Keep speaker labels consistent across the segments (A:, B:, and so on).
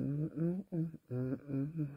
A: Mm-mm-mm-mm-mm.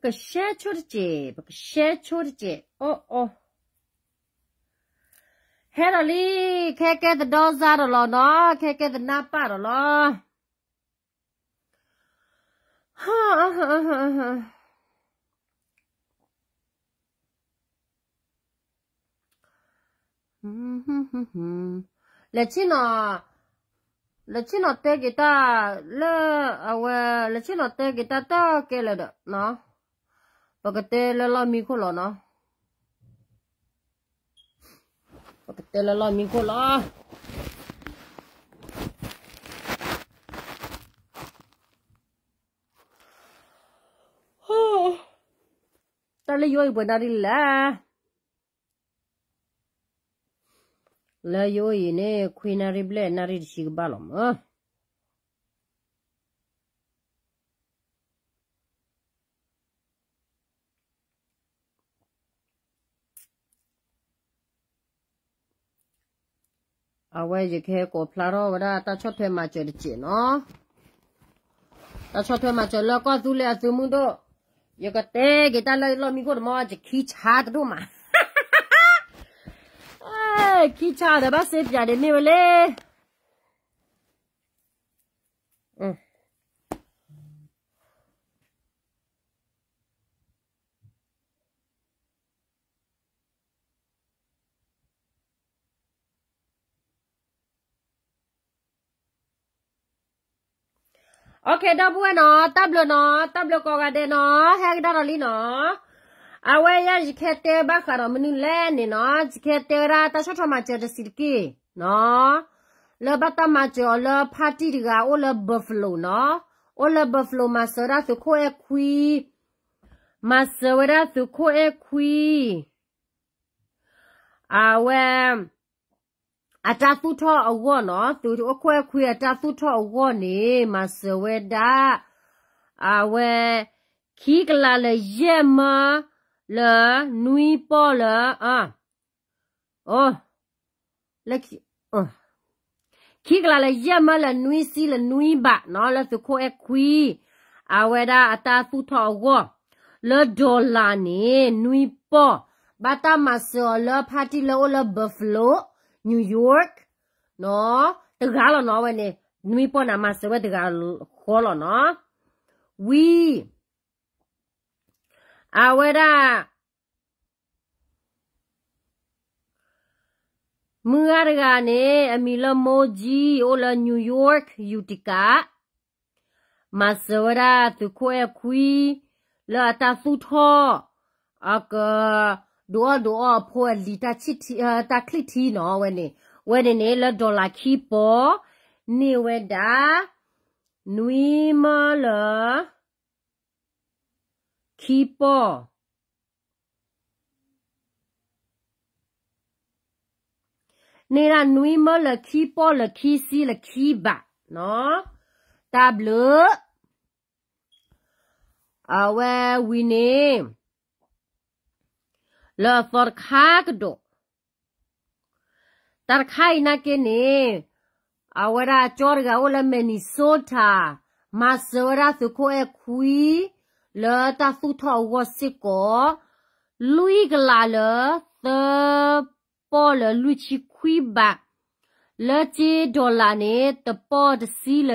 A: baka she chorje, baka she chorje. Oh ô Hết rồi đi, khe khe the đo ra rồi lo nó, khe khe the napa rồi lo. Ha ha ha ha. Lệ chi nó là chỉ nó tê cái ta là à là chỉ nó tê cái ta ta cái là đó nó န်းဟွန်းဟွန်းလက်ချင်းတော့လက်ချင်းတော့တဲဂီတာလဲအဝဲလက်ချင်းတော့တဲဂီတာတော့ကဲလဲတော့နော်ပကတဲလဲလာမီခိုလောနော်ပကတဲလဲလာမီခိုလောဟောတလည်းရွေးပွနာရီလာလာရွေးနေခွေနာရီဘလဲနာရီရှိကဘာလောမ အဝဲရခဲကိုဖလာတော့ဝဒတာချော့ထွဲမှာကျတဲ့ကျနော်တာချော့ထွဲမှာကျလောကသူလေအစုမှုတော့ရကတဲ့ကတလည်းလောမီကိုတော့မချခီချာတော့မှာအဲခီချာတယ်ဘာစေပြတယ်နေလေ Okay, dah buat no, tablo no, tablo kau ada no, hek dah roli no. Awe ya jikete bakar menu le ni no, jikete ra ta shot ma che de sirki no. Le bata ma che le party diga o le buffalo no. O le buffalo ma sera su ko e kui. Ma sera su ko e kui. Awe အ တာသူထောအဝေါ်နော်သူအခွဲခွေအတာသူထောအဝေါ်နေမစဝဲဒါအဝဲခီကလာလေရဲမလေနွီပေါ်လေအာအော်လက်အော်ခီကလာလေရဲမလေနွီစီလေနွီဘနော်လေသူခိုအခွီအဝဲဒါအတာသူထောအဝေါ်လေဒေါ်လာနေနွီပေါ်ဘာတာမဆောလေပါတီလေလေဘဖလို New York နော်တကားလောနော်ဝဲနေနွေပေါ်နာမစဝဲတကားခေါ်လောနော် we အဝဲဒါ မူရကနေအမီလမိုဂျီအိုလာနယူးယောက်ယူတီကာမစဝရာသူခွဲခွီလာတာဖူထောအကာဒိုဒိုဖိုလီတာချီတီတာကလီတီနော်ဝဲနေဝဲနေလဒေါ်လာခီပေါ်နေဝဲတာနွီမလာခီပေါ်နေရနွီမလခီပေါ်လခီစီလခီဘာနော်တဘလအဝဲဝီနေ လာဖော်ခါကဒိုတာခိုင်နာကေနေအဝရာချောရကဝလမနီဆိုတာမဆဝရာသုခိုအခွီလာတာသုထောဝစစ်ကိုလူီကလာလသပေါ်လလူချီခွီဘာလာချီဒေါ်လာနေတပေါ်တစီလ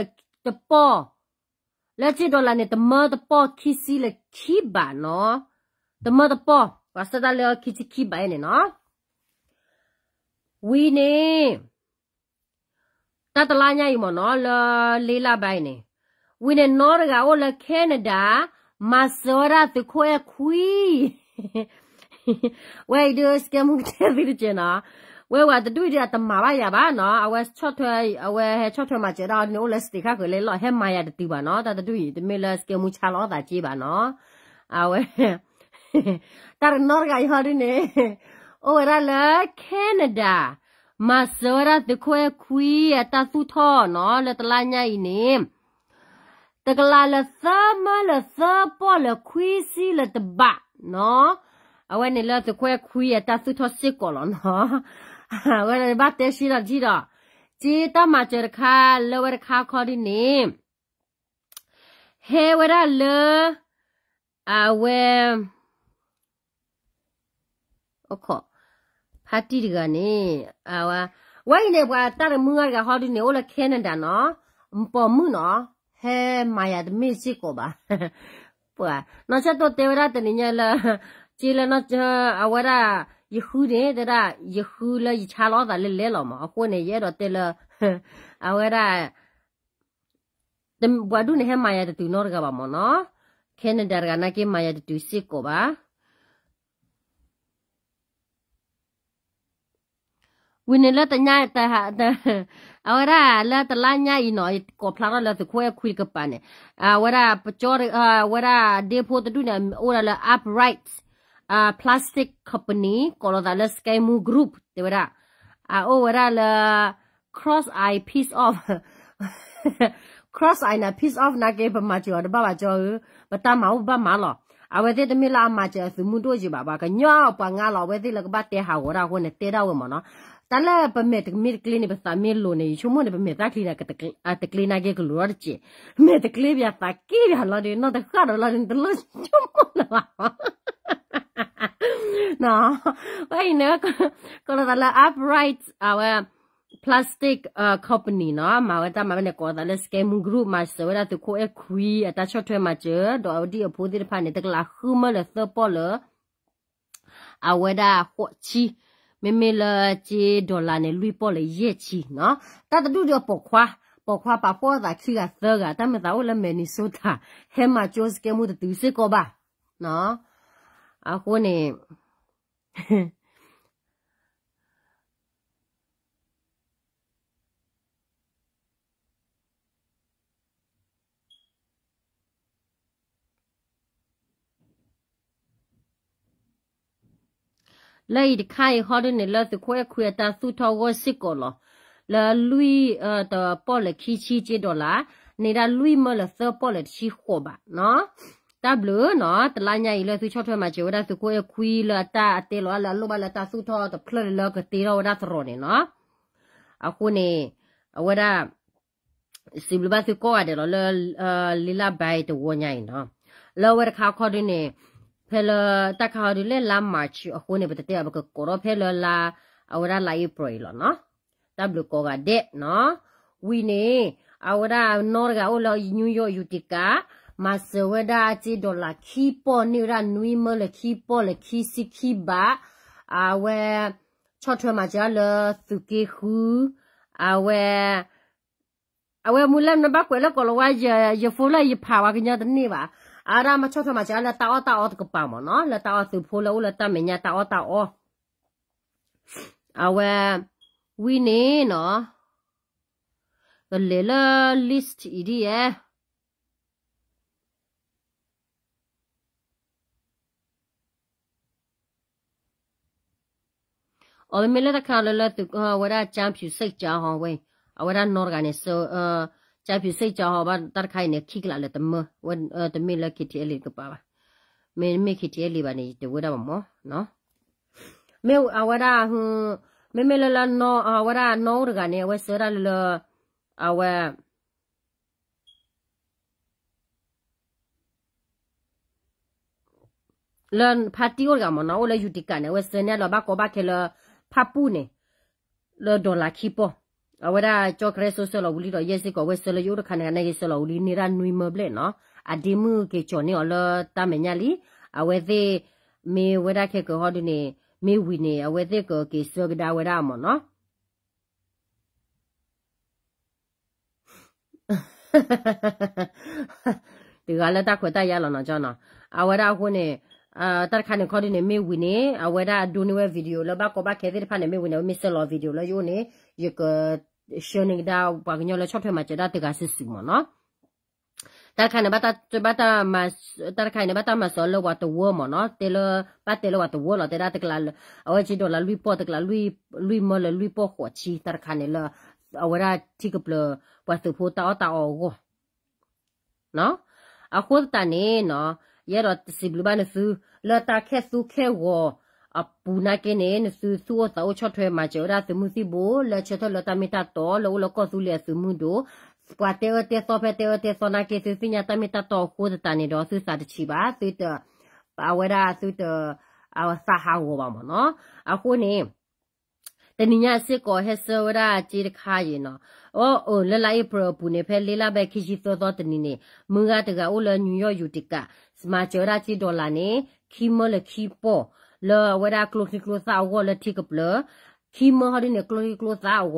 A: တပေါ်လက်ချစ်ဒေါ်လာနဲ့တမတပေါ်ခီစီလေခီဘာနော်တမတပေါ် ဘာစတာလေခီချီခီဘာနေနော်ဝီနေတတလာညာယူမနော်လလေးလာပိုင်းနေဝီနေနော်ရကအိုလကနေဒါမဆောရာတခွဲခွီဝဲဒုစကမှုတဲ့ဒီကျနာဝဲဝါတတွေ့ကြတမပါရပါနော်အဝဲချော့ထွဲအဝဲချော့ထွဲမှာကျတော့နိုလက်စတိခါကိုလေလောဟဲမာရတူပါနော်တတတွေ့တမေလက်စကမှုချလောတာကြည့်ပါနော်အဝဲ တာနော်ကရဟရနေအိုရလာကနေဒါမဆောရာတခွဲခွီတသုထောနော်လက်တလာညာဤနေတကလာလသမလသပေါ်လခွီစီလတဘနော်အဝဲနေလတခွဲခွီတသုထောစစ်ကောလောနော်ဝဲဘတ်တဲရှိရကြည့်တော့ကြည်တမချရခါလောဝရခါခေါ်ဒီနေဟေဝရလအဝဲ okho hati diga ne awa wai ne bwa tar munga ga hodu ne ola kenanda no mpo mu no he maya de mi si ko ba bwa no cha to te ra tani nya la chi la no cha awara yehu ne da ra yehu la yi cha lo da le le lo ma ko ne ye do te la awara de bwa du ne he maya de tu no ga ba mo no kenanda ga na ke maya de tu si ko ba ခုနေရတော့တဲလအဝရတမ်ဘွာဒုနေဟမာယာတူနော်ကပါမနော်ကနေဒါကနာကေမာယာတူစစ်ကိုပါဝင်းလက်တညာတဟာအဝရလာတလာညာဤနော်ကိုဖလာလာတခွဲခွေကပ ane အဝရပချောအဝရဒေဖို့တူနေအိုရလာ upright uh plastic company called the Skemu Group တဝရအအိုဝရလာ cross eye piece of cross eye na piece of na ke ba ma jo da ba ba jo ba ta ma ba ma lo အဝဲတဲ့တမီလာမှာကျသူမှုတို့ကြပါပါကညောပငါလောဝဲတဲ့လကဘတဲ့ဟာဝရဟိုနဲ့တဲတော့မနော် တလာပမေတမီကလင်းနေပစာမီလိုနေချုံမနေပမေတာကလီနာကတကအတကလီနာကေကလောရချေမေတကလေးပြတာကီရလာတယ်နော်တခါတော့လာတယ်လို့ချုံမလာ no why no ko la la upright our plastic uh company no ma wa ta ma ne ko da le scam group ma so da to ko e khui ata chot thwe ma che do di a pho di pha ne ta la khu ma le so po le a wa da ho chi မေမေလာချေဒေါ်လာနဲ့လွိပေါ်လေရဲ့ချီနော်တတတူတော့ပေါ်ခွာပေါ်ခွာပါပေါ်တာခီကသကတမတော်လည်းမနီဆိုတာဟဲမှာကျိုးစကမှုတူစစ်ကောပါနော်အခုနေ လေဒီခိုင်ဟော်ဒနေလသခွဲခွေတာသူတော်ဝစစ်ကောလလာလူီအတပေါ်လခီချီချီဒေါ်လာနေတာလူီမလသပေါ်လချီခေါ်ပါနော်တဘလနော်တလာညာဤလဲသူချော့ထွဲမှာကျေဝဒသူကိုခွီလာတာအတေလောလာလောဘလာတာသူထောတဖလလကတေရောဝဒသရောနေနော်အခုနေအဝဒစီဘလဘသူကိုရတယ်လောလီလာဘိုင်တဝညာနော်လောဝဒခါခေါ်နေ ဖဲလတခါဒူလေလာမာချီအခုနေပတတဲ့ဘကကိုရဖဲလလာအဝရလာယပရီလနော်တဘလကောကဒက်နော်ဝီနေအဝရနော်ကအိုလောညူယောယူတီကာမဆဝဒာချီဒေါ်လာခီပေါ်နေရနွီမလခီပေါ်လခီစီခီဘာအဝဲချော့ထွဲမှာကြာလသူကေခုအဝဲအဝဲမူလမ်နဘကွယ်လကောလဝါရရဖိုလာရဖာဝါကညာတနေပါ à ra mà cho ma cha la ta o ta o ka pa ma no? La ta o tu pho lo la ta me nya ta o ta o. Awe we ne no? The little list idi eh? Ở bên mình là ta là là từ qua đó chăm phiếu sách cho họ về, ở đó nó cái này so ချာဖြူစိတ်ကြောဟောဘာတတ်ခိုင်နေခိကလာလေတမဝတမီလခိတီလေးကပါပါမေမေခိတီလေးပါနေတဝဒမမောနော်မေအဝဒဟွမေမေလလနောအဝဒနောရကနေဝဆရလလအဝလန်ဖာတီယောကမနောလယူတီကနေဝဆနေလဘကောဘခဲလဖပူနေလဒေါ်လာခိပေါ် အဝဒါကြောခရဆဆလဝလီတော့ရက်စစ်ကဝဲဆလယိုတခဏနဲ့ဆလဝလီနေရနွိမဘလက်နော်အဒီမှုကေချောနေအလတမညာလီအဝဲသေးမေဝဒါခေကဟောဒီနေမေဝီနေအဝဲသေးကကေဆကဒါဝဒါမနော်ဒီကလည်းတခွတ်တရလောနော်ကျွန်တော်အဝဒါခုနေအာတခါနေခေါ်နေမေဝီနေအဝဒါဒိုနေဝဗီဒီယိုလဘကဘခဲတဲ့ဖာနေမေဝီနေမစ်ဆလောဗီဒီယိုလယိုနေယက ရှင်းနေတာဘာကညောလချော့ထွဲမှာကျတာတကစစ်စီမနော်တခါနေဘတာဘတာမတခါနေဘတာမဆောလဝတ်ဝမနော်တေလပတ်တေလဝတ်ဝလတေတာတကလာအဝချီဒေါ်လာလူပေါ်တကလာလူလူမလလူပေါ်ခေါ်ချီတခါနေလအဝရာတိကပလပတ်သူဖို့တာတာ အောနော်အခုတနေနော်ရတော့စီဘလဘနဖူလာတာခဲသူခဲဝအပူနာကနေနစုသူအတော့ချော့ထွဲမှာကြောရာသမှုစီဘိုလာချော့လတာမီတာတော့လောလောကောသူလေသမှုတို့ပွာတေဝတေသောဖတေဝတေသောနာကေသူပညာတမီတာတော့ခိုးတန်နေတော့သူစားတချီပါသူတပါဝရာသူတအဝစာဟာဝပါမနော်အခုနေတနညာစစ်ကောဟက်ဆဝရာជីတခါရင်နော်အိုအိုလလိုက်ပရပူနေဖဲလေးလာပဲခိရှိသောသောတနီနေမငါတကအိုလနယူးယောက်ယူတကစမချရာချီဒေါ်လာနေခီမလခီပေါ် လောဝရာကလိုခီကလိုစာဝလတိကပလခီမဟရင်းကလိုကလိုစာဝ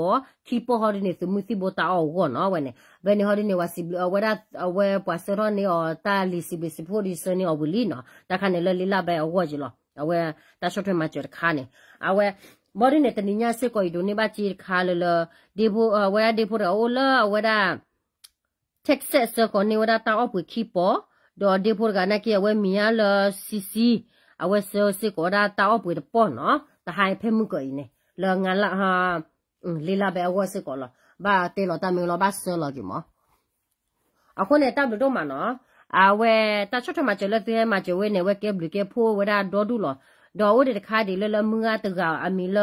A: ခီပေါ်ဟရင်းစမှုစီဘတာအောဝနော်ဝနေဘယ်နေဟရင်းဝစီဘဝရာဝဲပွာစရနေအတာလီစီဘစီဖိုဒီစနေအဝလီနော်တခါနေလလီလာပဲအဝကြီးလောအဝဲတရှော့ထွဲမှာကြခါနေအဝဲမော်ဒီနဲ့တနိညာစစ်ကိုဒိုနေပါချီခါလလဒီဘူဝဲဒီဘူရောလာဝဲဒါ Texas ကိုနေဝဒါတာအပွေခိပေါ်ဒေါ်ဒီဘူကနာကီဝဲမီယာလစီစီ အဝဲဆောစစ်ကိုဒါတာအပွေတပေါ်နော်တဟိုင်ဖဲမှုကိုနေလောငါလာဟာလီလာဘဲဝဲစစ်ကိုလဘာတေလောတမီလောဘာဆောလောကီမအခုနဲ့တပ်လို့တော့မနော်အဝဲတချွတ်ထမကျလက်သေးမှာကျဝဲနေဝဲကဲဘလကဲဖိုးဝဲဒါဒေါ်ဒူလောဒေါ်ဝဒတခါဒီလလမှုငါတကအမီလ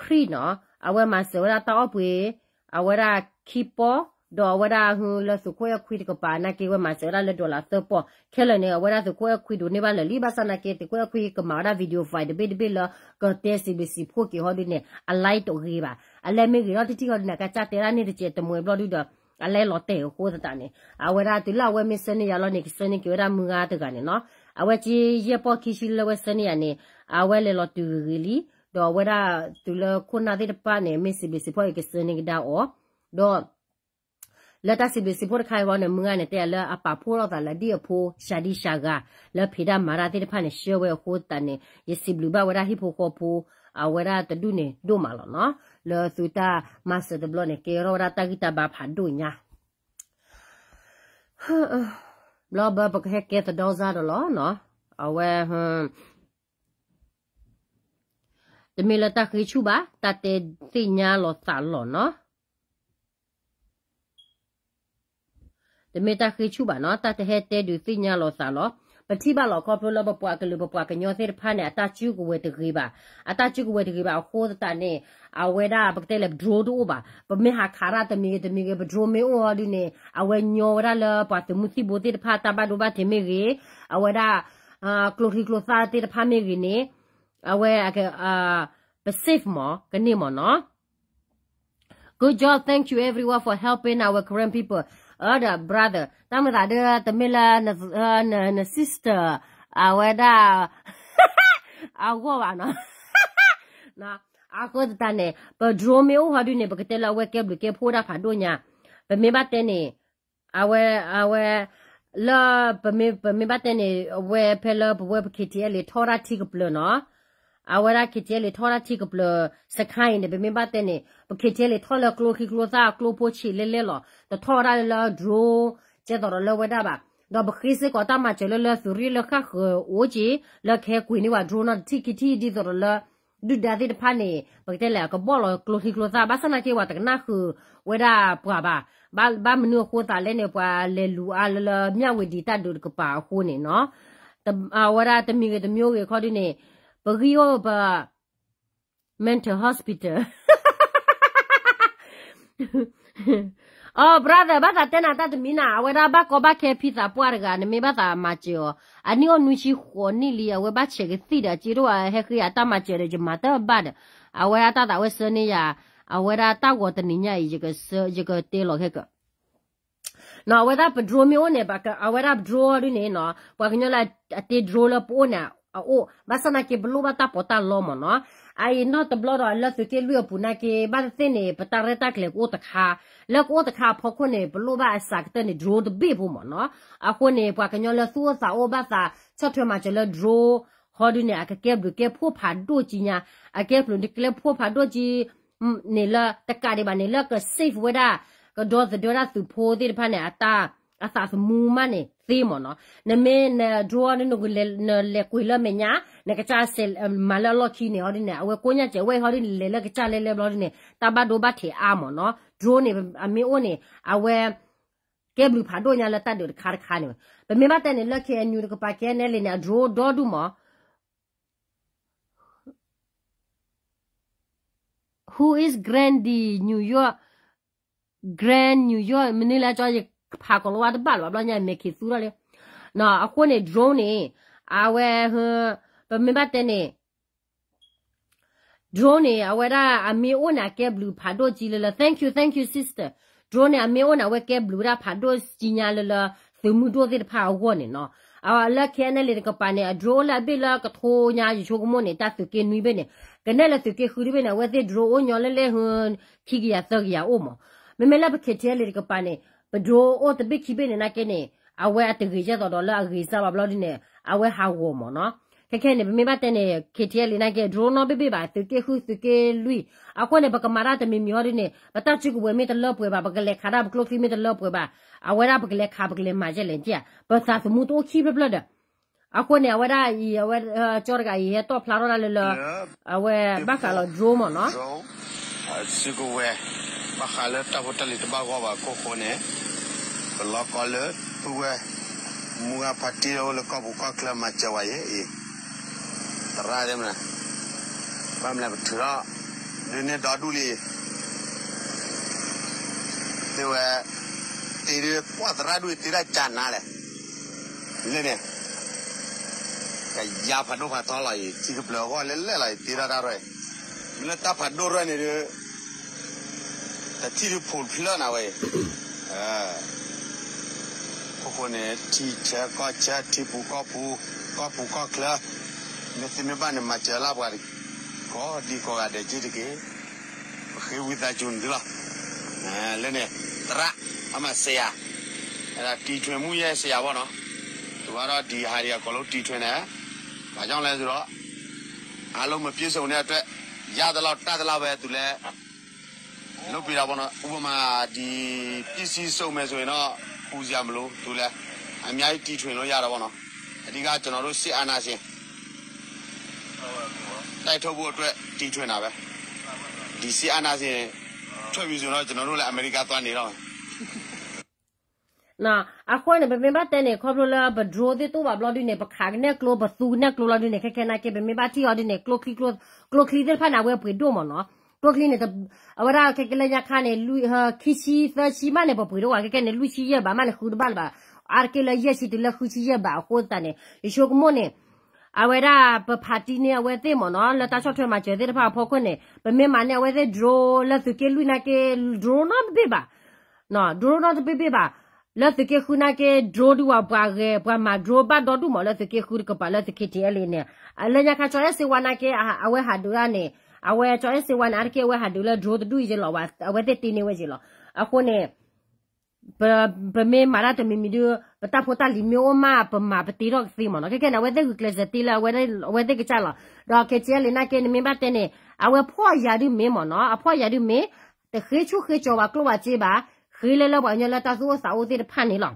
A: ခရီနော်အဝဲမှာစောရတောက်ပွေအဝဲရာခိပေါ် ဒေါ်ဝရာဟူလစုခွဲခွိတကပါနာကေဝမှာစောရလဒေါ်လာသပေါ်ခဲလနေအဝဲရာစုခွဲခွိဒိုနေပါလလီဘာစနာကေတခွဲခွိကမာရာဗီဒီယိုဖိုင်ဒဘေဒဘေလကတဲစီဘစီဖိုကီဟောဒီနေအလိုက်တော့ခေးပါအလဲမေကြီးတော့တိတိဟောဒီနေကချတဲရနေတဲ့ကျတမွေဘလော်ဒူတော့အလဲလော်တဲ့ဟိုးတဲ့တန်နေအဝဲရာတူလာဝဲမစနေရလောနေကစနေကေရာမူငါတကနေနော်အဝဲကြီးရပေါ်ခီရှိလဝဲစနေရနေအဝဲလေလောတူရီလီတော့ဝဲတာတူလခုနာတဲ့ပါနေမစ္စဘီစပေါ်ကစနေကဒါအောတော့ လတာစီဘစီပေါ်ခိုင်ဝနမငါနဲ့တဲ့လအပဖိုးတော့တာလဒီအဖိုးရှာဒီရှာကလဖေဒမာရာတဲ့ဖာနေရှေဝဲဟိုတန်နေယစီဘလူဘဝရာဟိဖိုခေါဖိုးအဝရတဒုနေဒိုမာလောနော်လောသူတာမတ်စဒဘလနေကေရောရာတဂီတာဘာဖာဒိုညာဘလဘပကဟက်ကဲတဒေါ်ဇာတော့နော်အဝဲဟမ်တမီလတာခိချူပါတတေသိညာလောသလောနော် တမီတာခိချူပါနော်တတေဟဲတဲဒူသိညာလောသလောပတိပါလောကောပလောဘပွားကလူဘပွားကညောသေးဖာနေအတချူကိုဝဲတကြီးပါအတချူကိုဝဲတကြီးပါခိုးတာနေအဝဲဒါပကတဲလေဒရိုဒိုပါပမေဟာခါရတမီတမီကဘဒရိုမေအော်ဒီနေအဝဲညောရလာပတ်မှုစီဘိုတိဖာတာဘဒိုဘာတမီကြီးအဝဲဒါအာကလိုရီကလိုသာတိဖာမီကြီးနေအဝဲအကအာ safe mo kani mo no good job thank you everyone for helping our korean people other brother tamada de tamila na na, na sister awada awo ba no na ako ta ne pa drome o ha du ne ba ke la we ke blu ke phoda pha do nya ba me ba te ne awe awe la ba me ba me ba te ne we pe la we ke ti le thora ti ke blu no အဝရခိတဲလေထောရတိကပလစခိုင်းနေဘေမဘတဲ့နေပခိတဲလေထောလကလိုခိကလိုသာကလိုပိုချီလေလေလောတထောရလာဒရိုကျတော်လဝဒပါတော့ဘခိစကတာမချလလသူရီလခခအိုဂျီလခဲကွေနေဝဒရိုနာတိကတီဒီတော်လဒုဒါတိတဖာနေပကတဲလေကဘောလကလိုခိကလိုသာဘာစနာကေဝတကနာခဝဒပွားပါဘာဘာမနုခိုတာလဲနေပွာလေလူအလလမြဝဒီတတ်ဒုကပါခိုးနေနော်တအဝရတမီကတမျိုးကေခေါ်ဒီနေ Rioba mental hospital. Oh brother bata tena tatu mina. Awera bako bake pita puarga ni mi bata machio. Ani o nushi ho nilia we bache ge tira chirua heki ata machere jumata bad awera tata we seni ya awera ta go tani nya i jige se jige te lo heka. Na awera pa draw mi one baka awera draw ri ne no pa gnola te draw la pona au basa na ke blu bata pota lomo no ai no to blo la tu ke lu pu na ke ba te ne pata re tak le ko ta kha la ko ta kha pho ko ne blu ba sa ta ne draw de be bu mo no a ko ne pa ka nyo la su sa o ba sa cha thwe ma che la draw ho du ne a ke ke blu ke pho pha do chi nya a ke blu de ke pho pha do chi ne la ta ka de ba ne la ka safe we da ก็ดอสดอราสุโพธิพันเนี่ยตาอาสาสมูมาเนี่ย thimono na me na duani no gule na le kuila menya na kacha sel malalo kini orine awe konya che we horin le le kacha le le orine taba do ba the amo no? Drone ami one awe keblu phado nya la ta de khar khane. Be me mata ne lakhe nyu ko pa ke ne le na dro do du mo. Who is grand new york grand new york? Manila cho ဖာကောလာတပါလောဘညာမေခိသူရလေနော်အခုနေ drone နေအဝဲဟပမဘတဲ့နေ drone နေအဝဲရာအမေအိုနာကဲဘလူဖာဒိုကြည်လလ thank you thank you sister drone နေအမေအိုနာဝဲကဲဘလူရာဖာဒိုကြီးညာလလသမူဒိုတဲ့ဖာဝေါ်နေနော်အဝလက်ခဲနေလေကပါနေ drone လာဘီလာကထိုညာချိုကမနေတတ်သူကင်းနွေးပဲနေကနဲ့လက်ကေခူရီဘနေဝဲတဲ့ဒရိုအိုညောလဲလဲဟွန်ခိကရသောကရအိုမမမလာပခေတဲလေကပနေ ပဒရိုအိုတဘိခိဘနေနာကနေအဝဲအတကြီးရတော့လာအကြီးစားဘဘလို့ဒီနေအဝဲဟာဝမနော်ခက်ခဲနေမမတဲ့နေခေတဲလေနာကေဒရိုနိုဘဘေဘာတကေခုစကေလူအခုနေပကမာရတမီမျိုးရနေပတချကူဝဲမေတလောပွဲပါပကလေခါရဘကလိုကီမေတလောပွဲပါအဝဲရပကလေခါပကလေမာကျလေကြပသသမူတိုခိဘဘလဒအခုနေဝရအီဝဲချောရကီတော့ဖလာရလာလအဝဲဘခါလောဒရိုမနော်
B: စီကိုဝဲ ဘခါလတဘတလီတဘကောပါကိုခိုနေဘလောကလပူဝဲမူအဖတီရောလကဘူကကလမချဝရဲအေတရာတယ်မလားပမ်လာထရာဒီနေ့ဒါဒူလီဒီဝဲတီရပွားတရာဒူတီရချာနာလေလေနေကရဖတ်တော့ဖတ်တော့လိုက်စီကပလောကလဲလဲလိုက်တီရတာရဲမင်းတပ်ဖတ်တော့ရနေတယ် တတိရဖုန်ဖလနာဝဲအဲခုကနေတီချာကချာတီပူကပူကပူကကလာမစမဘာနေမချလာပါရီကောဒီကောရတဲ့ကြည့်တကေခေဝိတာဂျွန်ဒလာအဲလဲနေတရအမဆေယာအဲ့ဒါတီထွင်မှုရဲ့ဆရာပေါ့နော်သူကတော့ဒီဟာတွေအကုန်လုံးတီထွင်တယ်ဘာကြောင့်လဲဆိုတော့အားလုံးမပြည့်စုံတဲ့အတွက်ရသလောက်တတ်သလောက်ပဲသူလည်း လုပ်ပြတာပေါ့နော်ဥပမာဒီပစ္စည်းစုံမယ်ဆိုရင်တော့ပူစရာမလိုသူလည်းအများကြီးတီထွင်လို့ရတာပေါ့နော်အဓိကကျွန်တော်တို့စစ်အာဏာရှင်တိုက်ထုတ်ဖို့အတွက်တီထွင်တာပဲဒီစစ်အာဏာရှင်ထွက်ပြီဆိုတော့ကျွန်တော်တို့လည်းအမေရိကသွားနေတော့
A: နာအခုနေဘယ်မှာတဲ့နေခေါပလာဘဒရိုဒီတူဘဘလဒီနေပခါကနေကလိုဘသူနေကလိုလာဒီနေခက်ခဲနာကေဘယ်မှာတီအော်ဒီနေကလိုခီကလိုကလိုခီတဲ့ဖာနာဝဲပွေဒိုမနော် ကလိုခီနေအဝရာကကလေးရခါနေလူခီစီသချီမနေပပွေတော့ကကနေလူချီရဘာမနေခူဒဘလဘာအာကလေရစီတလခူချီရဘာခိုတနေရှိုကမနေအဝရာပဖာတီနေအဝဲသိမနော်လတာချော့ထွဲမှာကျတဲ့ဖာဖောခွနေပမေမနေအဝဲတဲ့ဒရိုလက်သူကေလူနာကေဒရိုနော်ဘေဘာနော်ဒရိုနော်ဘေဘေဘာလက်စကေခုနာကေဒရိုဒူဝဘွာရဲဘွာမဒရိုဘတ်တော်ဒူမလက်စကေခုကပါလက်စကေတီအလေးနဲ့အလညာခါချောရဲစေဝနာကေအဝဲဟာဒူရနေ အဝဲချောရဲစေဝနာကေဝဲဟာဒူလဲဒရိုဒူရလောဝအဝဲတဲ့တီနေဝဲကြီးလောအခုနေပပမေမာရတမီမီဒူပတာပိုတာလီမီအိုမာပမာပတီရောစီမနော်ကေကေနဝဲတဲ့ကလစတီလာဝဲတဲ့ဝဲတဲ့ကချလာတော့ကေချဲလီနာကေနေမဘတ်တဲ့နေအဝဲဖော်ရဒူမေမနော်အဖော်ရဒူမေတခေချုခေချောဝကလောဝချေပါခေလေလောဘာညလာတာဆိုစာဦးတဲ့ဖန်နေလော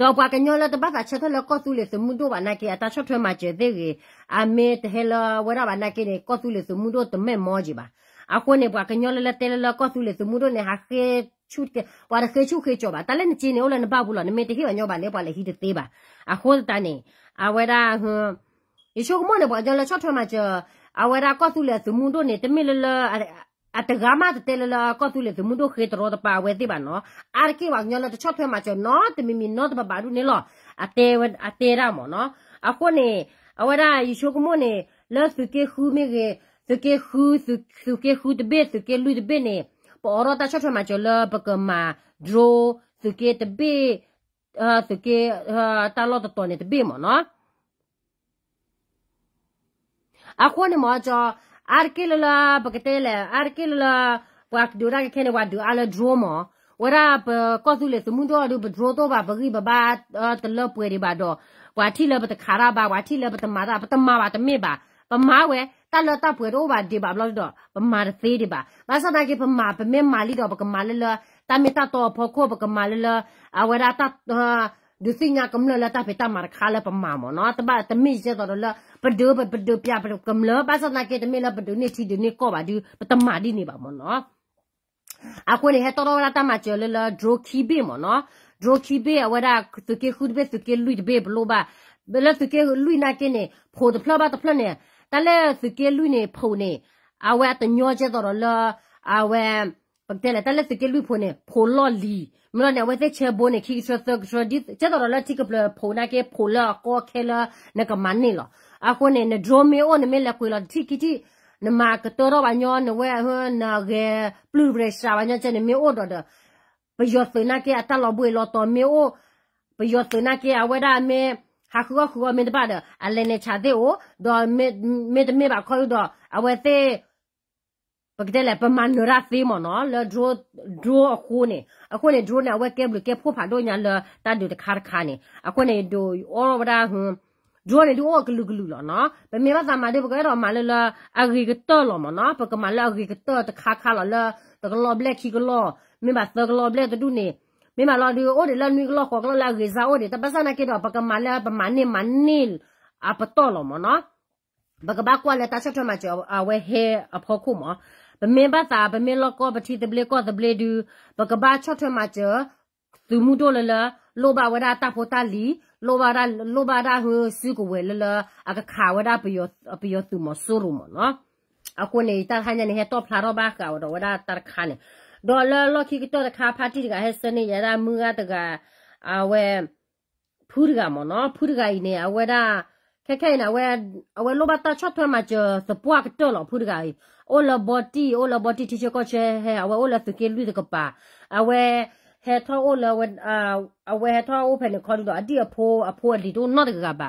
A: တော့ဘာကညလာတပတ်ကချက်ထလကောသူလေစမှုတို့ဘာနာကေအတာချက်ထွဲမှာကျတဲ့ကေအမေတဟဲလာဝရဘာနာကေနေကောသူလေစမှုတို့တမဲမောကြီးပါအခုနေဘာကညလာတဲလာကောသူလေစမှုတို့နေဟာခေชุด ke wa de ke chu ke jo ba ta le ni ji ne o le na ba bu lo ne me te ke ba nyo ba le ba le hi de te ba a ho ta ne a we da hu ye sho mo ne ba jo le chot thwa ma jo a we da ko tu le su mu do ne te me le le အတကားမတဲလလာကောသူလေသူမတို့ခေတရောတပါဝဲတိပါနော်အာကေဝညလတချော့ထွဲမှာကျော်နော်တမီမီနော်တပါပါဒုနေလောအတဲဝအတဲရမော်နော်အခုနေအဝရယေရှုက arkilula pakatele arkilula wakdura kene wadu ala droma wara pa kozule sumundo adu bedroto ba bagi ba ba tlo pueri ba do. Wati la bat khara ba wati la bat mara bat ma bat me ba pa ma we ta la ta puero ba de ba blos do. Pa ma de fe de ba. Ba sa da ke pa ma pa me ma li do ba ka ma le la ta me ta to pho ko ba ka ma le la awara ta ရပကောသူလေသမုန်တော်ဒူဘဒရိုတော့ဘာပဂိဘဘာတလပွေရီဘာတော့ဝါတီလဘတခါရာဘာဝါတီလဘတမာရာပတမာဘာတမေဘာပမာဝဲတလတပွေတော့ဘာဒီဘာဘလို့တော့ပမာသေးဒီဘာမဆဒကေပမာပမေမာလီတော့ပကမာလလတမေတတော့ဖောခိုပကမာလလအဝရတဒုစိညာကမလလတပေတမာခါလပမာမနော်တဘတမိစေတော့လပဒုပဒုပြပကမလဘာဆဒကေတမေလပဒုနေတီဒီနေကောဘာဒီပတမာဒီနေပါမနော်အခုလေဟတော်ရတာမချေလလဒရိုခီဘေမနော်ဒရိုခီဘေအဝရသူကေခုဒဘေသူကေလူဒဘေဘလိုဘာဘလသူကေလူနာကေနေဖိုဒဖလဘာတဖလနေတလဲသူကေလူနေဖိုနေအဝဲတညောကျတော့လအဝဲပကတဲ့တလဲသူကေလူဖိုနေဖိုလော်လီမလို့နေဝဲတဲ့ချေဘိုနေခိစသစဒီကျတော့လတိကပလဖိုနာကေဖိုလာကောခဲလာနကမန်နေလောအခုနေနဒရိုမီအိုနမေလကွေလာတိကိတိနမကတော်ဘာညောနဝဲဟနာဂေပလူဘရရှာဘာညချနေမေအိုတော့ပယောသနာကေအတလောဘွေလောတော်မေအိုပယောသနာကေအဝဲဒါမေဟာခုခုမေတပါဒအလဲနေချတဲ့အိုဒေါ်မေမေတမေပါခေါ်တော့အဝဲသေး ပကတဲ့လေပမန်နရာသေးမနော်လေဒရိုဒရိုအခုနေအခုနေဒရိုနေအဝဲကဲဘလကဲဖို့ဖာတော့ညာလေတတ်ဒူတခါခါနေအခုနေဒိုအော်ဝဒါဟွန်းဂျိုနေဒီအိုကလူကလူလောနော်ဘယ်မေဘာသမ ade ဘကတော့မလာလာအဂရီကတော်လောမနော်ပကမလာအဂရီကတော်တခါခါလာလာတကလောဘလက်ခီကလောမေဘာသကလောဘလက်တူနေမေမလာဒီအိုဒီလာနွေကလောခေါကလောလာဂရီဇာအိုဒီတပစနာကေတော့ပကမလာပမနိမနိလအပတော်လောမနော်ဘကဘကွာလက်တချက်ထမချအဝဲဟဲအဖို့ခုမ ဘမေဘာသာဘမေလောကောပတိတဘလေကောတဘလေဒူဘကဘာချက်ထမချသူမှုတော့လလလောဘဝဒတာဖို့တလီလောဘာရာလောဘာရာဟူစုကိုဝဲလလအကခါဝဒပယောပယောသူမဆူရမနော်အခုနေတာဟန်နေဟတော့ဖလာတော့ဘာကဝဒဝဒတာခါနေဒေါ်လာလော်ခိကတော့ခါပါတီကဟဲစနေရတာမူကတကအဝဲဖူးကမနော်ဖူးကဤနေအဝဲတာခက်ခဲနေအဝဲအဝဲလောဘတာချတ်ထွမှာကျစပွားကတော့လောဖူးကဤအို all about tea all about tea teacher ko che he awe all of ke lu de ko pa awe he tho all awe awe he tho o phe ne ko do ati apho apho di do not ga ba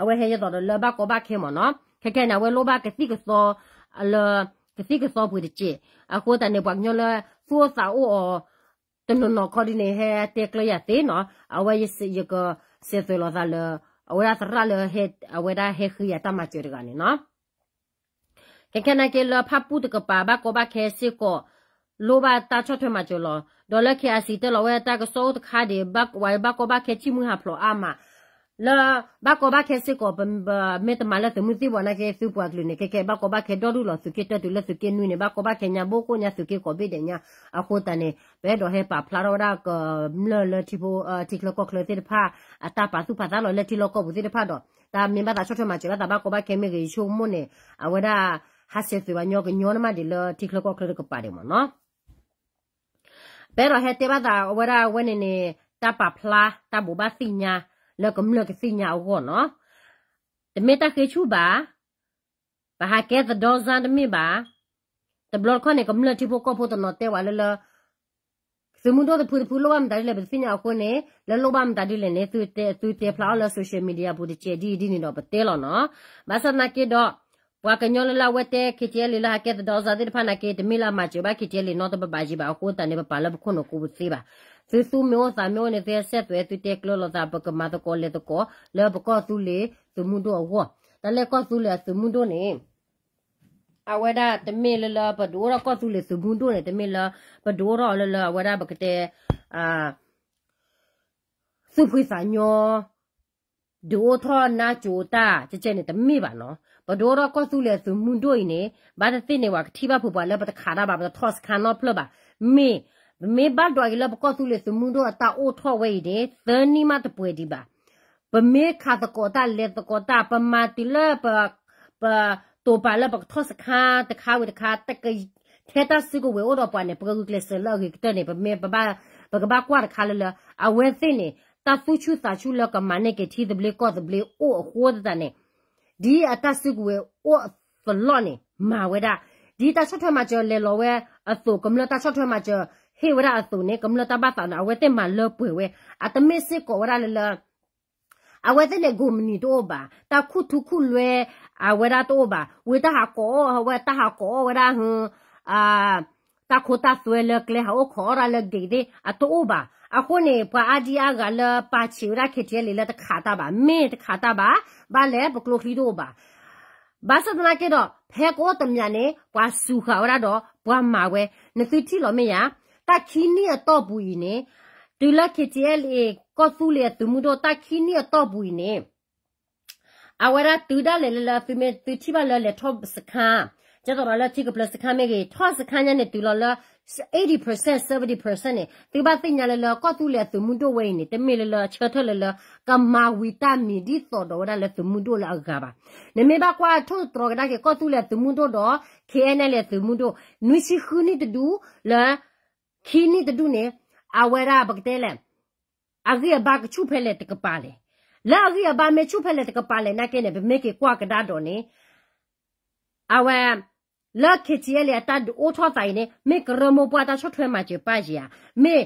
A: awe he ya do le ba ko ba ke mo no ke ke na we lo ba ke ti ko so le ke ti ko so bu de che a ko ta ne ba nyo le so sa o o တနနခေါ်ဒီနေဟဲတက်လရတဲ့နော်အဝဲစရကစေသလသာလအဝဲသရလဟဲအဝဲဒါဟဲခရတမချေရကနေနော် ကန်ခနာကေလဖပုတကပါဘကိုဘခဲစီကိုလိုဘာတာချွတ်ထွေမချောလဒေါ်လခဲအစီတလဝဲတာကစောတခါဒီဘကဝိုင်ဘကိုဘခဲချီမူဟာဖလိုအာမလာဘကဘခဲစီကိုဘမေတမလတမူစီဝနာခဲစုပွားလူနေကေကေဘကဘခဲဒေါ်လူလစုကေတတူလစုကေနူနေဘကဘခဲညာဘကိုညာစုကေကိုဘေဒညာအခုတနေဘဲတော့ဟဲပါဖလာရောဒါကလလတီဖိုတီကလကောကလတီဖာအတာပါစုဖာသားလလက်တီလကောဘူးတီဖာတော့ဒါမြင်ပါတာချွတ်ထွေမချောလဒါဘကဘခဲမေရေရှုံမွနေအဝဒါ ဟာဆက်စုဝညောကညောနမဒီလတီကလကောကလကပါတယ်မနော်ဘဲတော့ဟဲတဲ့ပါတာဝဒါဝနေနေတာပါဖလာတာဘူဘာစီညာလကမလကစီညာအောနော်တမေတခေချူပါဘာဟာကဲသဒေါ်ဇန်တမေပါတဘလခွနဲ့ကမလတိဖို့ကဖို့တနော်တဲဝါလလစမှုတော့ဖူဖူလောမ်ဒါလေဘစညာခုနဲ့လလောဘမ်ဒါဒီလေနေသူတဲသူတဲဖလာလဆိုရှယ်မီဒီယာဘူးဒီချေဒီဒီနေတော့ပတဲလောနော်မဆနာကေတော့ ပွာကညောလလာဝတဲခေချဲလီလာကဲဒေါ်ဇာဒီဖနာကေတမီလာမချဘာခေချဲလီနော်တဘဘာကြီးပါအခုတန်နေပါလာဘခုနကိုဘူးစီပါသူသူမျိုးသားမျိုးနေတဲ့ဆက်သွဲသူတက်ကလောလာပကမတကောလေတကောလေပကောသူလေသူမှုတော့ဝတလေကောသူလေသူမှုတော့နေအဝဒတမေလလပဒိုရကောသူလေသူမှုတော့နေတမေလပဒိုရလလအဝဒပကတဲ့အာစုဖွေစာညောဒိုထောနာချိုတာကျကျနေတမေပါနော် ဘဒိုရကောသူလေသူမှုတော့နေဘာတသိနေဝခတိဘဖူပါလေပတခါရပါပထော့စခါနောဖလပါမေမေဘတ်တော်ကလည်းပကောသူလေစမှုတော့အတာအိုထော့ဝဲတယ်သနီမတပွဲဒီပါပမေခါတကောတာလေတကောတာပမာတိလပပတိုပါလပထောစခါတခါဝတခါတကထဲတာစကိုဝဲအော်တော့ပနေပကကလစလောကတနေပမေပဘာပကဘာကွာတခါလလအဝဲသိနေတာဖူချူတာချူလကမနေကတီဒဘလေကောဒဘလေအိုဟိုဒတနေ ဒီအတစကိုဝဲအိုသပလော့နေမာဝဲတာဒီတာချတ်ထွဲမှာကျော်လေလောဝဲအသူကမလတာချတ်ထွဲမှာကျော်ဟေဝရအသူနေကမလတာဘာသာနာဝဲတဲ့မှာလောပွေဝဲအတမစ်စစ်ကိုဝရလေလောအဝဲတဲ့ဂုမနီတော့ပါတာခုထုခုလွဲအဝဲတာတော့ပါဝဲတာဟာကောဝဲတာဟာကောဝဲတာဟွန်းအာတာခိုတာဆွဲလကလေဟာခေါ်ရလဒေဒေအတော့ပါ အခုနေပွာအဒီယာကလပါချီရခေတလေလတခါတာပါမေတခါတာပါဘာလဲပကလိုခလီတော့ပါဘာစဒနာကေတော့ဖဲကိုတမြနေပွာစုခါရတော့ပွာမာဝဲနသိတီလောမေယာတခီနီတော့ဘူးနေတူလခေတလေကောသူလေသူမှုတော့တခီနီတော့ဘူးနေအဝရတူဒါလေလဖီမေတူချီပါလေလေထော့စခါကျတော့လာတိကပလစခါမေကေထော့စခါညနေတူလော 80% 70%နေဒီဘာသိညာလလကောတူလေသူမှုတော့ဝဲနေတမေလလချထလလကမာဝီတာမီဒီသောတော့ရလေသူမှုတော့လာကပါနမေဘကွာထို့တော်ကဒါကေကောတူလေသူမှုတော့တော့ KNL လေသူမှုတော့နွိစီခူနီတူလာခီနီတူနေအဝရဘကတဲလေအဂိဘကချူဖဲလေတကပါလေလာအဂိဘမေချူဖဲလေတကပါလေနာကေနေဘမေကေကွာကဒါတော့နေအဝဲလာခေချီလေအတတ်အိုထောတိုင်နေမေကရမောပွားတာချွ တ်ထွဲမှာချပါကြီးယာမေ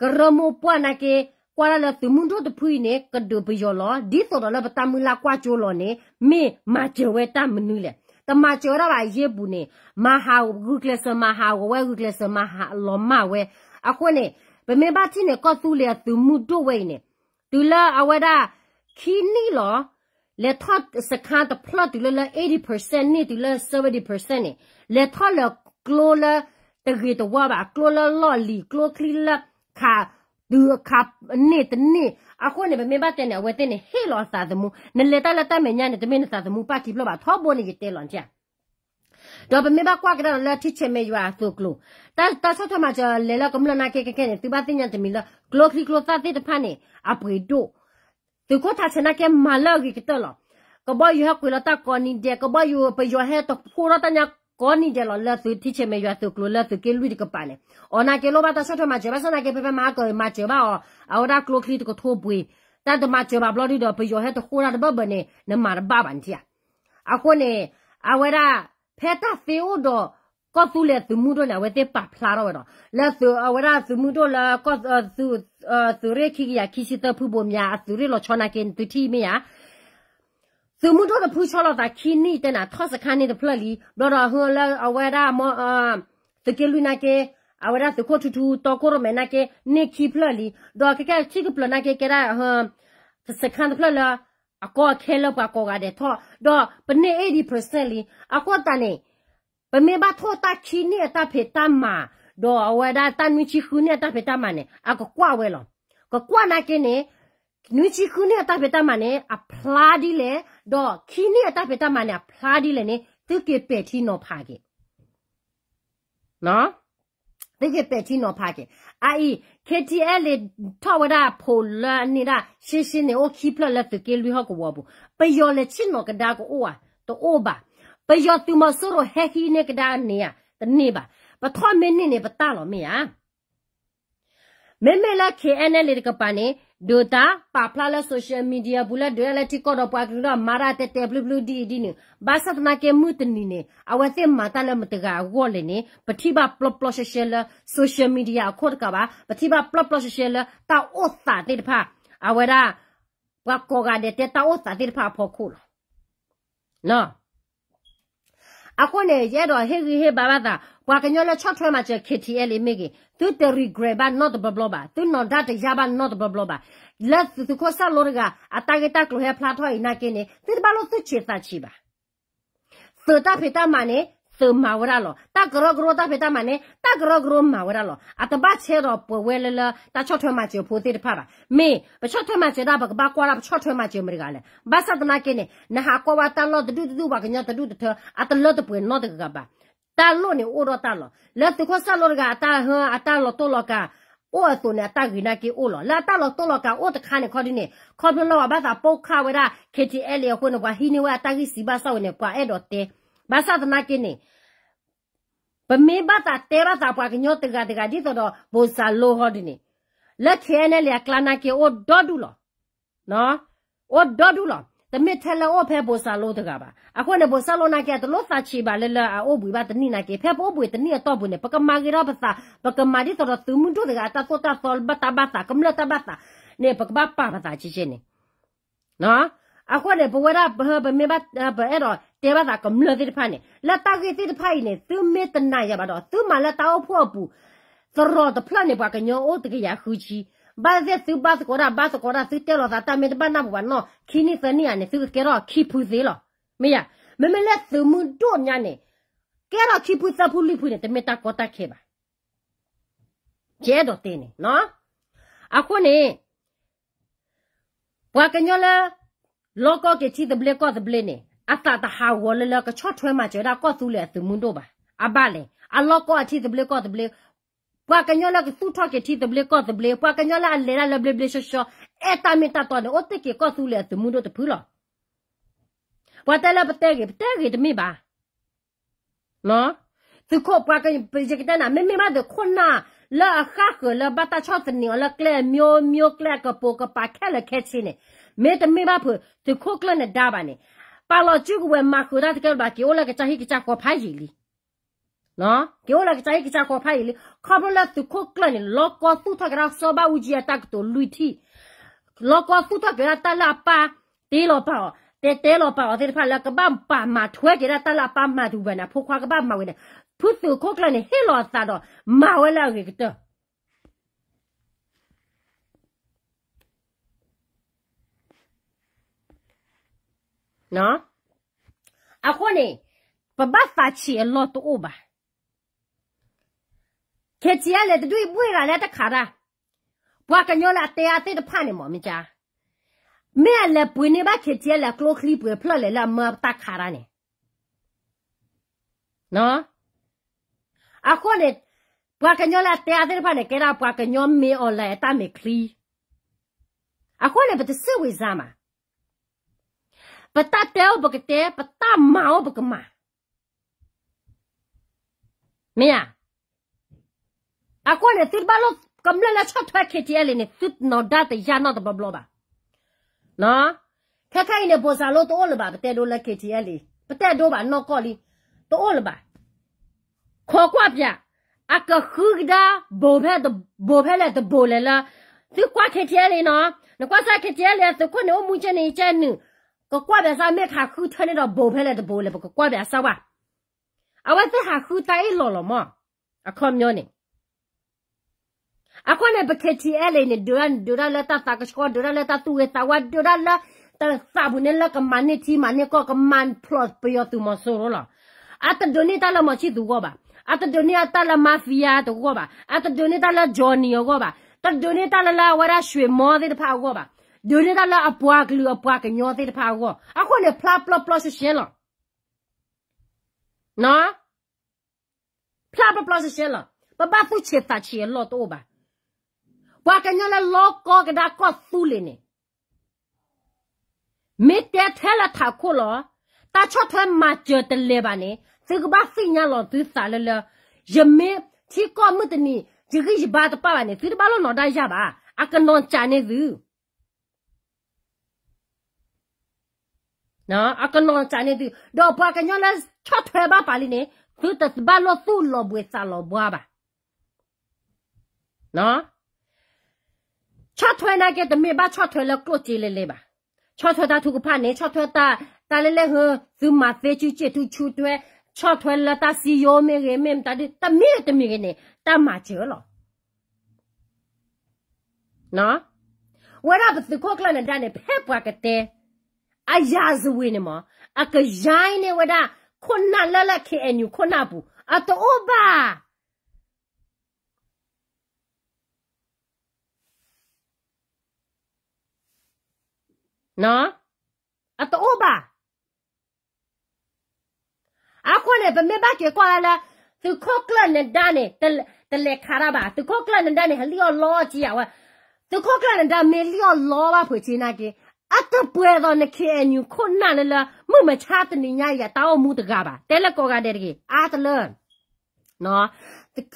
A: ကရမောပွားနာကေကွာလာသူမွန်တို့တဖွိနေကဒိုပယောလောဒီတော်တော်လပတမူလာကွာချိုလောနေမေမာချဝဲတမနူလေတမချောရပါရေဘူးနေမဟာဂုကလစမဟာဝဲဂုကလစမဟာလောမဝဲအခုနေဗမေဘာတိနေကောသူလေသူမှုတို့ဝဲနေတူလာအဝဒခီနီလော လေထတ်စခါတဖလတ်တူလာ80%နေတူလာ70%နေလေထလကလိုလာတဂီတဝါပါကလိုလာလော်လီကလိုကလီလာခါဒူခပ်နေတနေအခုနေမေဘတဲ့နေဝဲတဲ့နေဟေလောစာသမူနလေတလတမညာနေတမင်းစာသမူပါကိဖလပါထောဘောနေတဲလွန်ချာတော့ဘမေဘကွာကရလာတိချေမေယွာသုကလုတာတာဆောထမချလေလကမလနာကေကေကေတိဘတင်ညာတမီလကလိုခလီကလိုတာတိတဖာနေအပ ရီဒိုသူကိုတာချနာကေမာလာဂီကတလောကဘယဟကွလာတာကောနီဒေကဘယပယဟဲတဖိုရတညာကောနီတယ်လောလက်သူတိချေမေရွာသူကလိုလက်သူကဲလူဒီကပါလေအော်နာကဲလိုဘာတဆော့ထမချေဘာစနာကဲပေပေမာကောမာချေဘာအော်ဒါကလိုခလီတကထိုး ပွေတတ်တမချေဘာဘလော်ဒီတော့ပယောဟဲတခိုးရတဲ့ဘဘနေနမာရဘာဘန်တီအခုနေအဝရဖဲတာဖေအိုတော့ကောသူလေသူမှုတော့လည်းဝဲတဲ့ပဖလာတော့တော့လက်သူအဝရသူမှုတော့လာကောသူသူရဲခိကရခိစီတဖူဘမြာသူရဲလောချနာကင်သူတီမီယာသူမှုတော့ဖူချောလာတာခင်းနေတဲ့နာထော့စခန်းနေတဲ့ဖလက်လီတော့တော့ဟိုလာအဝရမောအာတကယ်လူနာကေအဝရတကိုထူထူတော့ကိုရမနာကေနေခိဖလက်လီတော့ကကချိကဖလနာကေကရာဟစခန်းဖလက်လာအကောခဲလောက်ပါကောကတဲ့ထော့တော့ပနေ80%လီအကောတနေပမေဘထော့တာခင်းနေတာဖေတမ်းမာတော့အဝရတန်မီချီခုနေတာဖေတမ်းမာနေအကောကွာဝဲလောကကွာနာကေနေနွေ ချီခုနေတာဖေတမ်းမာနေအဖလာဒီလေတော့ခီနီအတဖေတမနဲ့ဖလားဒီလေနေသူကေပက်တီနော်ဖာကေနော်သူကေပက်တီနော်ဖာကေအိုင် KTL လေထဝရဖိုလာနေတာရှင်းရှင်းနေโอခီဖလလက်သူကေလူဟကောဘူးပယောလေချင်းနော်ကဒါကိုအိုဝါတော့အိုဘာ ပယောသူမဆိုရဟဲခီနေကဒါနေရတနေပါပထောမင်းနေပတာလောမေယာမဲမဲလာ KNL ကပနေဒိုတာပါဖလာလဆိုရှယ်မီဒီယာဘူးလက်ဒွဲလက်တီကောတော့ပွားကရမာရာတဲတဲဘလူဘလူဒီဒီနေဘာသတ်နာကေမှုတနီနေအဝသိမာတလမတကဝေါ်လေနေပတိပါပလပလရှယ်ရှယ်လဆိုရှယ်မီဒီယာခေါ်ကပါပတိပါပလပလရှယ်ရှယ်လတာအိုတာတေတဖာအဝရာဘကောကတဲ့တာအိုတာတေတဖာဖို့ခုနော် အခုနေရတော့ဟေဟေဘာဘာတာကွာကညောလချော့ထွဲမှာချက် KTL မေကြီးသူတ regret ဘာ not blah blah ဘာသူ not that ရပါ not blah blah ဘာလက်သူကိုဆာလောရကအတာကတကလိုဟဲဖလာထွဲနာကင်းနေသူဘာလို့သူချေတာချီပါသတာဖေတာမနဲ့ သူမာဝရလောတာဂရဂရတာဖေတာမနဲ့တာဂရဂရမာဝရလောအတဘချေတော့ပဝဲလလတာချော့ထွဲမှာချေဖိုတေတဖပါမေပချော့ထွဲမှာချေတာဘကဘာကွာပချော့ထွဲမှာချေမရကလေဘာသတနာကင်းနေနဟာကွာဝတာလောတူတူဘာကညတူတူအတလောတပွေနောတကကပါတာလို့နေအိုတော့တာလို့လက်တခွဆာလို့ကအတာဟအတာလို့တော့လို့ကအိုအတုနေတာဂိနာကီအိုလို့လာတာလို့တော့လို့ကအိုတခါနေခေါ်ဒီနေခေါ်ပြလို့ဘာသာပုတ်ခဝရ KTL ရခုနကဟိနေဝတာကြီးစီဘာဆောက်နေကွာအဲ့တော့တဲ ဘာသာတနာကင်းနေပမေဘတာတဲဘာသာပွားကညောတကတကဒီတော့ဘောဆာလိုဟောဒီနေလက်ခဲနဲ့လေကလာနာကေအိုဒေါ်ဒူလို့နော်အိုဒေါ်ဒူလို့တမစ်ထဲလောဖဲဘောဆာလို့တကပါအခုနေဘောဆာလို့နာကဲတလို့စာချီပါလေလာအိုဘူပါတနိနာကေဖဲဘောဘူတနိတော့ဘူးနေပကမာဂီရပစာပကမာဒီတော့သူမှုတို့တကတာတော့တာဆောဘတာဘတာကမလတာဘတာနေပကဘာပါပတာချီချီနေနော်အခုနေဘဝရဘဘမေဘဘအဲ့တော့ တဲဘတာကမလတိဖာနေလက်တာကေတိဖိုင်နေသူမေတနာရပါတော့သူမလက်တာဖို့ဘူးသရောတဖလာနေပါကညောအိုတကရခူချီဘာဇက်သူဘာစကောရာဘာစကောရာသူတဲလောသာတမေတပနာဘဝနော်ခီနီသနီယနေသူကေရောခီဖူသေးလောမေယမမလက်သူမှုတို့ညာနေကေရောခီဖူသဖူလိဖူနေတမေတာကောတာခေပါကျဲတော့တင်းနေနော်အခုနေဘွာကညောလာလောကကေချီတဘလေကောတဘလေနေ အတာတဟာဝလလကချော့ထွဲမှာကျတာကောသူလေသူမှုတို့ပါအဘလေအလောကောအချီတဘလေကောတဘလေပွာကညောလာကသူထော့ကေတီတဘလေကောတဘလေပွာကညောလာလေလာလဘလေဘလေရှောရှောအတာမီတာတော့အိုတေကေကောသူလေသူမှုတို့တဖူလောပွာတလာပတဲကေပတဲကေတမိပါနော်သူခေါ်ပွာကပကြကတနာမေမေမဒခွနာလာခါခလာဘတာချောတနီလာကလေမျိုးမျိုးကလေကပိုကပါခဲလခဲချင်းနေမေတမေပါဖသူခေါ်ကလနဲ့ဒါပါနေ ပါလောကျုကဝဲမခူဒါတကယ်ပါကေအိုလာကချာဟိကချာခေါ်ဖိုင်ကြီးလီနော်ကျော်လာကတိုင်ကချာခေါ်ဖိုင်လေခဘလာသူခုကလန်လောကောသူထကရာစောဘာဦးဂျီအတက်တိုလူတီလောကောသူထကရာတလာပါတေလောပါတဲတဲလောပါတဲ့ဖာလကဘမ်ပါမထွဲကြရတလာပါမတူဘနာဖိုခွာကဘမဝဲဖုသူခုကလန်ဟေလောသာတော့မဝဲလာကေကတော့ နော်အခုနေပပဖာချီအလောတူဘာခေချီရလေတွေ့ပွေကလည်းတခါတာဘွာကညောလာတရားတဲ့ဖာနေမော်မကြမဲလည်းပွေနေပါခေချီရလေကလိုခလီပွေဖလလေလာမတခါရနေနော်အခုလေဘွာကညောလာတရားတဲ့ဖာနေကဲတာဘွာကညောမေအွန်လိုင်းတာမေခလီအခုလေဘတ်စဝေဇာမာ ပတတဲဘကတဲပတမောဘကမာမင်းအခုလည်းတိဘလောကမ္လလာချတ်ထွက်ခဲ့တယ်လေနဲ့သူနော်ဒတ်ရနာတော့ဘဘလောပါနော်ခက်ခိုင်နေပေါ်စားလို့တော့လပါပတဲ့လို့လက်ခဲ့တယ်လေပတဲ့တော့ပါနော်ကောလီတော့လပါခေါ်ကွပြအက ခုကဒါဘောဖဲတဘောဖဲလက်တဘောလေလာသူကွာခဲ့တယ်လေနော်နကွာစားခဲ့တယ်လေသူခွနေမှုချနေချန်နကကွာပြစားမဲ့ခါခုထွနေတော့ဘောဖဲလက်တဘောလေပကကွာပြစားပါအဝတ်ဟာခုတိုင်လော်လော်မအခုမျိုးနေအခုနဲ့ပကတိအဲလေနေဒူရန်ဒူရလာတာတာကစကောဒူရလာတာသူဝဲတာဝဒူရလာတာစာဘူးနေလကမန်နေတီမန်နေကောကမန်ပလော့ပယောတူမဆို ရောလာအတဒိုနေတာလာမချီသူကောပါအတဒိုနေတာလာမာဖီယာတူကောပါအတဒိုနေတာလာဂျော်နီယောကောပါတဒိုနေတာလာဝရရွှေမောတဲ့တဖာကောပါဒိုနေတာလာအပွားကလူအပွားကညောတဲ့တဖာကောအခုနဲ့ဖလာပလော့ပလော့ရှင်းလောနော်ဖလာပလော့ပလော့ရှင်းလောပပဖူချေတာချီလောတော့ပါဘွာကညလာလောကောကဒါကောသူလေနေမေတ္တထဲလာထာခိုလောတာချတ်ထွဲမှာကြတလေပါနေစကဘာစိညာလောသူစားလလယမေချီကောမတနီဒီကြီးဘာတပါပါနေသူတပါလို့နော်ဒါရပါအကနွန်ချာနေသူ နော်အကနွန်ချာနေသူတော့ဘွာကညလာချတ်ထွဲပါပါလိနေသူတဘာလို့သူ့လောဘွေစားလောဘွာပါနော်ချော့ထွဲနာကတမေဘာချော့ထွဲလကလို့ကြည်လေလေပါချော့ထွဲတာသူကဖာနေချော့ထွဲတာတာလေလေဟဇူမာဖေချူချေသူချူထွဲချော့ထွဲလတာစီယိုမေရေမမ်တာဒီတမီတမီနေတာမာချေလောနော်ဝရဘတ်ကိုကလန်ဒန်နေဖက်ပွားကတဲ့ အယာဇဝင်းမအကရိုင်းနေဝဒခုနလလခေအန်ယူခုနဘူးအတော့ဘာနော်အတော့ပါအခုလည်းဗမေဘကေကွာလာသူခေါကလနဲ့ဒါနဲ့တလေခါရပါသူခေါကလနဲ့ဒါနဲ့ဟလီယောလောကြီးရဝသူခေါကလနဲ့ဒါမေလီယောလောပါဖွေချနာကေ အကပွဲတော့နခေအန်ယူခုနလလမမချာတနေညာရတောင်းမှုတကပါတဲလကောကတဲ့ကြီးအာတလန်နော်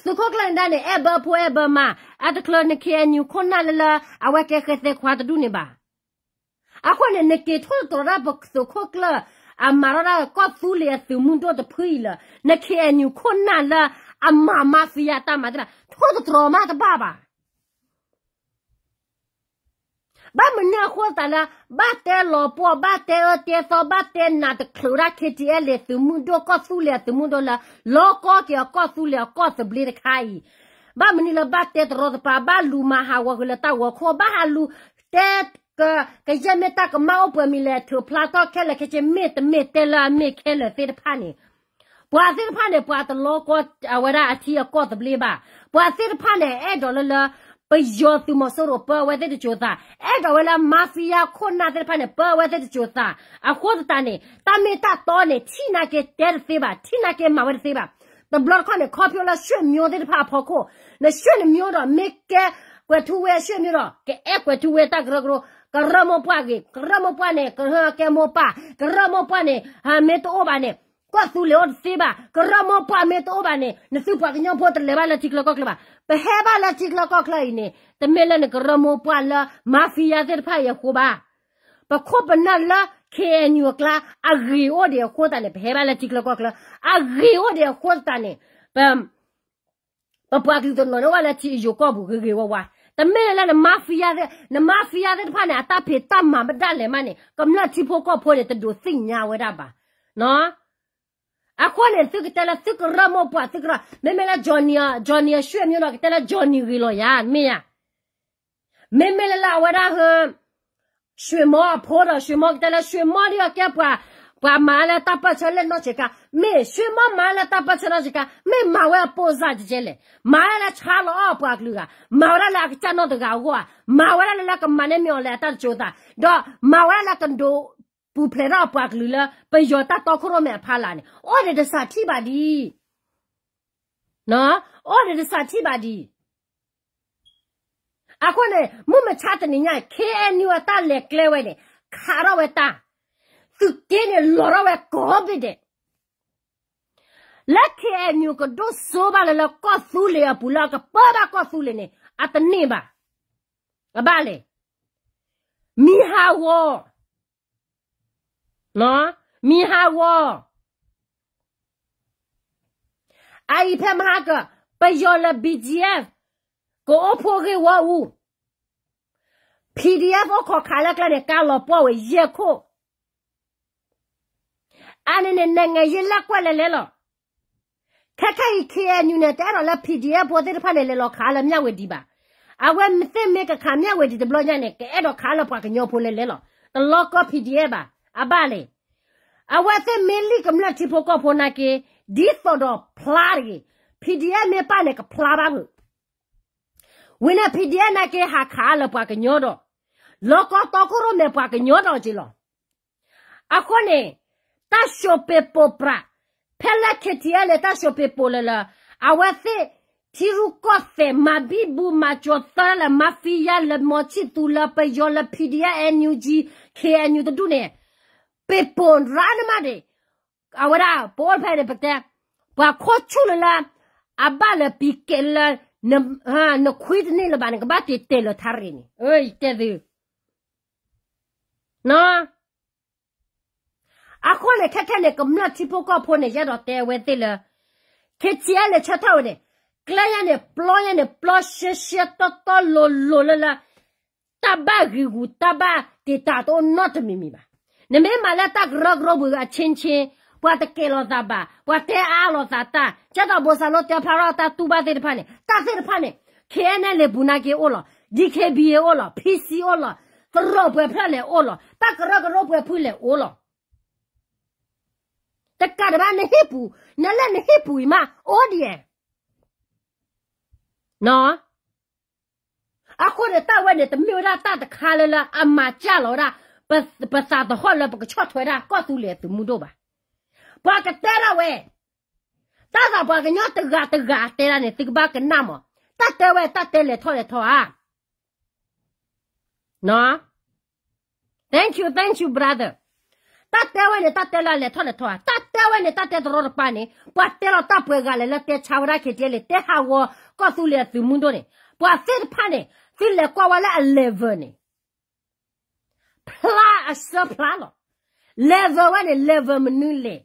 A: သခုကလန်ဒန်အဘပွဲဘမအတကလနခေအန်ယူခုနလလအဝကခေသက်ခွာတဒုနေပါအခုနဲ့နကေထောတော်ရဘကသခုကလအမရရာကဖူလျက်သူမွန်တော့တဖိလနခေအန်ယူခုနလအမမဖီယာတမဒရာထောတော်မတပါပါ ba mena ho tala ba te lo po ba te o te so ba te na de klora ke ti ele tu mundo ko su le tu mundo la lo ko ke ko su le ko se bli de kai ba meni la ba te ro pa ba lu ma ha wa le ta wa ko ba ha lu te ka ka je me ta ka ma o po mi le tu pla to ke le ke je me te me te la me ke le se de pa ni ပွာစစ်ဖာနဲ့ပွာတလောကောဝရအတီကောတပလေးပါပွာစစ်ဖာနဲ့အဲ့ဒေါ်လလ ပယောသူမဆောရပဝဲတဲ့ချောတာအဲ့ကဝဲလာမာဖီးယားခွန်နာတဲ့ဖာနဲ့ပဝဲတဲ့ချောတာအခေါ်တာနဲ့တမေတာတော်နဲ့ချိနာကဲတဲသေးပါချိနာကဲမဝဲသေးပါတဘလခနဲ့ခေါ်ပြောလာရွှေမျိုးတဲ့ဖာဖို့ကိုနဲ့ရွှေမျိုးတော့မေကဲကွယ်ထူဝဲရွှေမျိုးတော့ကဲအဲ့ကွယ်ထူဝဲတာကရကရကရမပွားကေကရမပွားနဲ့ကရကဲမပွားကရမပွားနဲ့ဟာမေတောဘာနဲ့ Kwasu leon siba, kromo pa met obane, ne supa gnon potre le bala chiklo kokleba. Beheba la chiklo kokla ine, te melane kromo pa la mafia zer pa ya kuba. Pa kopa na la ke nyokla agri ode kota ne beheba la chiklo kokla, agri ode kota ne. Pam pa pa ki to no wala chi yo kobu gege wa. Te melane mafia zer, ne mafia zer pa ne ata pe tamma dale mane, kamna chipo ko pole te do sinya wa daba. No? တ်လေမနဲ့ကမ္လချီဖို့ကောဖို့တဲ့တူစိညာဝဲတာပါနော်အခုနဲ့သူကတလာသူကရမောပွားသူကရမေမေလာဂျော်နီယာဂျော်နီယာရွှေမျိုးတော့တလာဂျော်နီရီလို့ရမေရမေမေလာဝရဟရွှေမောဖိုးတော့ရွှေမောတလာ 不陪到不路了，被要打到可没怕了呢。我这的啥提吧的？喏，我这的啥提吧的？啊，可能我们查的人家看你我打来来外的，看到我打，就给你落到我隔壁的。lakhe nyu ko do soba le ko sule ya pula ka baba ko sule ne atne ba abale mi hawo နေအော်တဲ့စာတိပါဒီနော်အော်တဲ့စာတိပါဒီအခုလေမမချတဲ့ည KNU အတလက်ကလဲဝဲနေခါရဝဲတာသူကင်းနေလောရဝဲကောဘိတဲ့လက် KNU ကဒိုဆိုပါလေကောဆူလေပူလာကပါပါကောဆူလေနေအတနေပါအပါလေမီဟာဝေါ်နော်မီဟာဝအိုင်ဖမဟာကပယောလ BGF ကိုအဖို့ကေဝါဦး PDF ကိုခါလကလည်းကာလောပေါ်ဝရေခိုအနေနဲ့နိုင်ငံရေးလက်ကွက်လဲလဲလောခက်ခိုက်ခေညူနဲ့တဲ့တော့လက် PDF ပေါ်တဲ့ဖက်လဲလောခါလမြဝဒီပါအဝဲမသိမေကခါမြဝဒီတဘလညနဲ့ကဲအဲ့တော့ခါလပွားကညောဖိုလဲလဲလောတလောက PDF ပါ အဘလေအဝတ်မင်းလီကမလာချဖို့ကဖို့နာကေဒီသောတော့ဖလာရီ PDF မေပါနေကဖလာပါဘူးဝင်း PDF နာကေဟာခါလပွားကညောတော့လောကတော့ကရမေပွားကညောတော့ကြည်လောအခုနေတရှိုပေပိုပရာဖဲလက်ခတီရလေတရှိုပေပိုလလာအဝတ်တီရူကောဖေမဘီဘူမချောသလာမဖီယာလမောချီတူလာပယောလ PDF NUG KNU တူနေ Bitbon ranamadi awara bol pede pete ba kochule la abala pikella ne ha ne kwidni la ban ba ti te lo tarini oi te vi no a kole kakale kom na tipo ko pone ja do te we te la ke tiale chataune klayane ployane ploshe sheto to lo lo la tabagu tabat te tato not mimi ba နေရတော့တဲဝဲတိလခက်ချရလေချက်ထောက်နေကလျာနဲ့ပလောရနဲ့ပလောရှရှတတလိုလိုလာတဘာဂီဂူတဘာတေတာတော့နော့တမီမီပါနမေမလာတက်ရဂရဘူအချင်းချင်းပွာတကေလောသာပါပွာတဲအားလောသာတာကျတော့ဘောဆာလောတဖာရတာတူပါတဲ့ဖာနေတာတဲ့ဖာနေခဲနဲ့လေဘူးနာကေအိုလောဒီကေဘီအိုလော PC အိုလောသရောပွဲဖလေအိုလောတက်ရဂရပွဲဖူလေအိုလောတက်ကရဘာနေဟပူနလနေဟပူမအိုဒီယနော်အခုတဲ့တာဝဲနဲ့တမျိုးရတာတခါလလာအမကြလောတာ ပပစာတဟောလပကချော့ထွဲတာကောသူလေသူမှုတော့ပါဘာကတဲရဝဲတာသာဘာကညတဂတဂတဲရနဲ့တိကဘာကနမတတဲဝဲတတဲလေထော်လေထော်ဟာနော် thank you thank you brother တတဲဝဲနဲ့တတဲလာလေထော်လေထော်တတဲဝဲနဲ့တတဲတော်ရပါနေပွာတဲတော့တပွဲကလည်းလက်တဲချာဝရခေတဲလေတဲဟာဝကောသူလေသူမှုတော့နေပွာစစ်ဖာနေစစ်လေကွာဝလာ11 pla, se pla la. Leve wè ne leve menu le.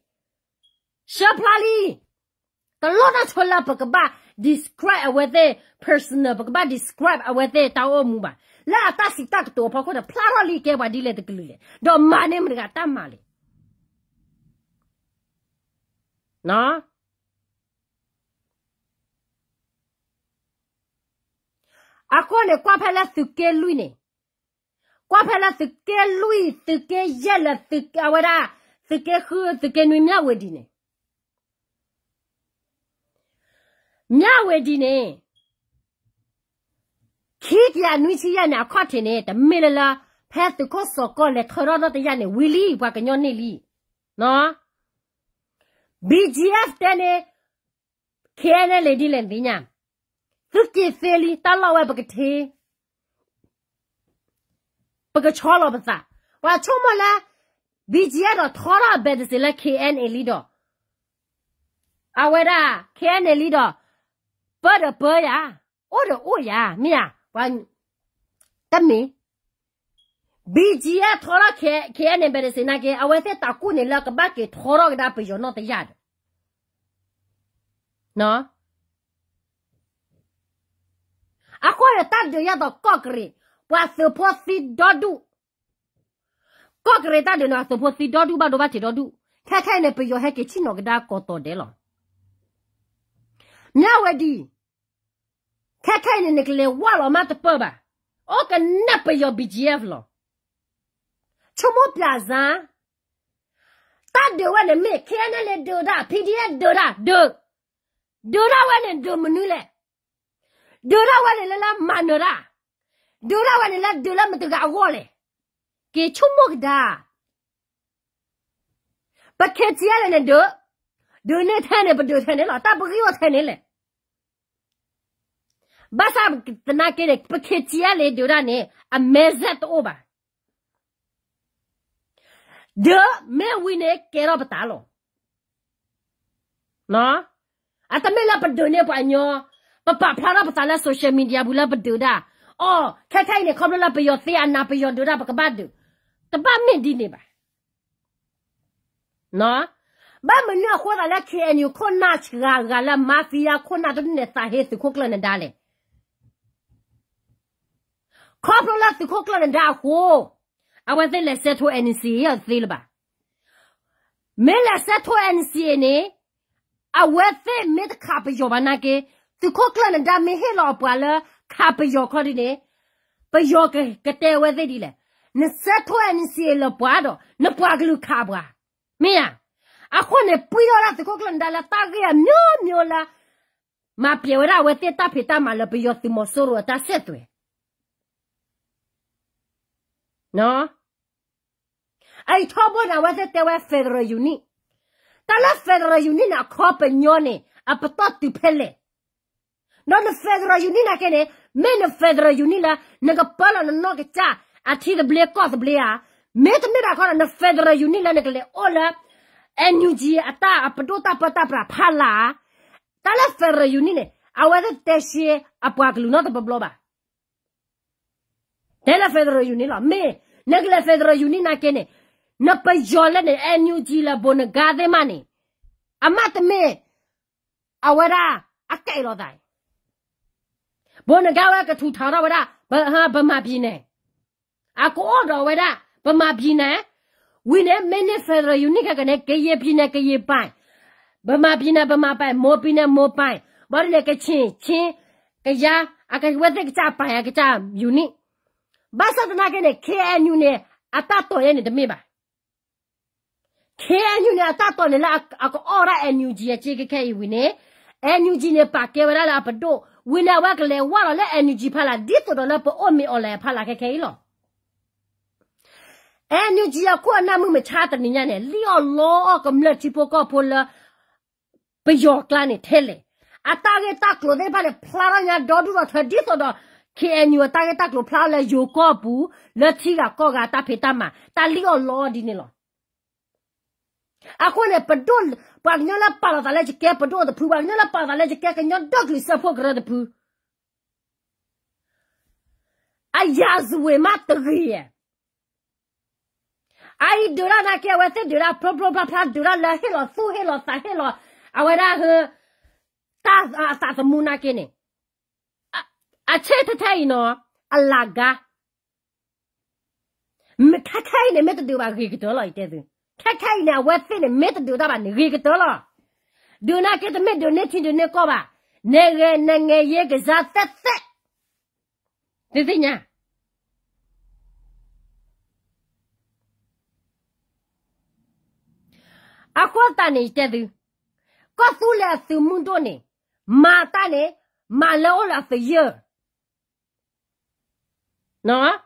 A: Se pla li. Ka lona to la pa ka ba describe wè de person pa ka ba describe wè de ta o mou ba. La ta si tak to pa ko da pla la li ke ba di le de klu le. Do mane mga ta ma le. Na? Ako ne kwa pa la suke lui ne. ကဲလွိနေကွာဖက်လက်သူကဲလွိသူကဲရက်လက်သူကဝရသူကဲခူသူကဲနွေမြဝဒီနေမြဝဒီနေခိကရနွိချီရနာခွတ်တင်နေတမေလလာဖက်သူကောစောကောလေထရတော့တရနေဝီလီဘွားကညောနေလီနော် BGF တဲ့နေခဲနေလေဒီလန်ဒီညာသူကီဖီလီတလောဝဲပကတိ ပကချောလောပစာဝါချုံမလာ BGF တော့ထောရဘက်ဒစလက် KN လီတော့အဝဲတာ KN လီတော့ပတ်တော့ပတ်ရအိုးတော့အိုးရမြာဝါတမီ BGF ထောရ KN ဘက်ဒစနာကေအဝဲတဲ့တကူနေလကဘကေထောရကဒါပယောနော်တရနော်အခုရတတ်ရတော့ကော့ကရီ ပွာစဖို့စီဒဒူကော့ကရီတတ်တယ်နော်စဖို့စီဒဒူဘာဒဘာချီဒဒူခဲခဲနေပယောဟဲကေချီနော်ကဒါကောတော်တယ်လောမြဝဒီခဲခဲနေနေကလေးဝါလောမတ်ပဘာအိုကနပယော BGF လောချုံ မပြဇာတတ်တယ်ဝနဲ့မေခဲနေလေဒိုဒါ PDF ဒိုဒါဒိုဒိုရာဝနဲ့ဒိုမနူလေဒိုရာဝနဲ့လာမနရာဒိုရာဝနဲ့လာဒိုလာမတကအဝလေကေချုံမကဒါပခေချီရနဲ့ဒိုဒိုနဲ့ထဲနဲ့ပဒိုထဲနဲ့လာတပကိယောထဲနဲ့လေဘာသာ တနာကေပခေချီရလေဒိုရာနဲ့အမေဇတ်အိုဘာဒိုမဲဝင်းနဲ့ကေရောပတာလောနော် atamela padone pa nyo papa phara patala social media bula paduda oh khai khai ne khom la payo te ana payo duda pa kabadu ta ba min di ne ba no ba mun na khwa la knu ko na chga ga la mafia ko na do ne ta he su ko kla ne dale khop la su ko kla ne da ho awa te le set ho nc ya thil ba me la set ho nc ne အဝဲဖဲမစ်ခါပယောဘာနာကေသူခိုကလန်ဒါမေဟေလောပွာလ ခါပယောခေါ်ဒီနေပယောကေကတဲ့ဝဲသိဒီလေနစက်ထွဲနစီလပွာတော့နပွာကလူခါပွာမင်းအခုနေပွေရတာသူခိုကလန်ဒါလာတာကေမျိုးမျိုးလာမပြေဝရဝဲတဲ့တာဖေတာမလပယောသူမဆိုရတာဆက်တွေနော်အဲ့ထောဘောနာဝဲတဲ့ဝဲဖက်ဒရယ်ယူနီတလာဖက်ဒရယ်ယူနီနာခေါ်ပညောနေအပတတ်တိဖဲလေ နော်နဖက်ဒရယ်ယူနီနာကနေမင်းနဖက်ဒရယ်ယူနီလာငကပလာနောကချာအထီဒဘလေကော့ဘလေယာမေတမေရာခေါ်နဖက်ဒရယ်ယူနီလာနကလေအော်လာအန်ယူဂျီအတာအပတိုတာပတာပ ဘလောပါတဲလာဖက်ဒရယ်ယူနီလာမေနကလေဖက်ဒရယ်ယူနီနာကနေနပယောလနဲ့အန်ယူဂျီလာဘုန်ဂါဒေမနီအမတ်မေအဝရာအကဲလောတိုင်းဘုန်ဂါဝကထူထာရဝရာဘဟာဗမာပြည်နေအကောတော်ဝရာဗမာပြည်နေဝိနေမင်းဖက်ဒရယ်ယူနစ်ကနေကရေပြည်နေကရေပိုင်ဗမာပြည်နေဗမာပိုင်မောပြည်နေမောပိုင်ဘာလဲကချင်းချင်းကရအကဝတ်ကကြပိုင်ကကြယူနစ်ဘာသာတနာကနေ KNU နဲ့အတတော်ရဲ့နေတမေပါ KNU နဲ့အတတော်နဲ့လာအကောအော်ရ NUG ရဲ့ခြေကခဲဝင်းနေ NUG နဲ့ပါကေဝလာလာပဒိုဝင်းနာဝကလေဝါလာ NUG ဖလာဒီတော် လာပေါ်အမီအော်လဲဖလာခဲခဲလော NUG ကကိုနာမှုမချတဲ့ညနဲ့လီယောလောကမလက်ချီပိုကပိုလာပယောကလာနေထဲလေအတားကတက်လို့တဲ့ဖလေဖလာညာဒေါ်ဒူတော့ဒီတော် KNU တားကတက်လို့ဖလာလေယိုကောဘူး လက်ချီကကောကတာဖေတမတာလီယောလောဒီနေလောအခုလည်းပဒွန်ပါညလာပါလာတယ်ကဲပဒွန်တဖူပါညလာပါလာကဲကညဒေါကလီစဖို့ကရတဲ့ဖူအယာဇဝေမတ်ရီ ai dura na ke wa te dura pro pro pro pro dura la he lo su he lo sa he lo a wa ra he ta ta ta mu na ke ne a che ta ta no a la ga me ka kai ne me te du ba ri ke do lo ite du ka kai ne wa te ne me te du da ba ne ri ke do lo du na ke te me du ne chi du ne ko ba ne ge ne nge ye ke za ta ta သိသိညာအခုတန်နေတဲ့သူကောသူလဲသူမွန်တော့နေမာတနေမာလောလာဖယနော်ထောက်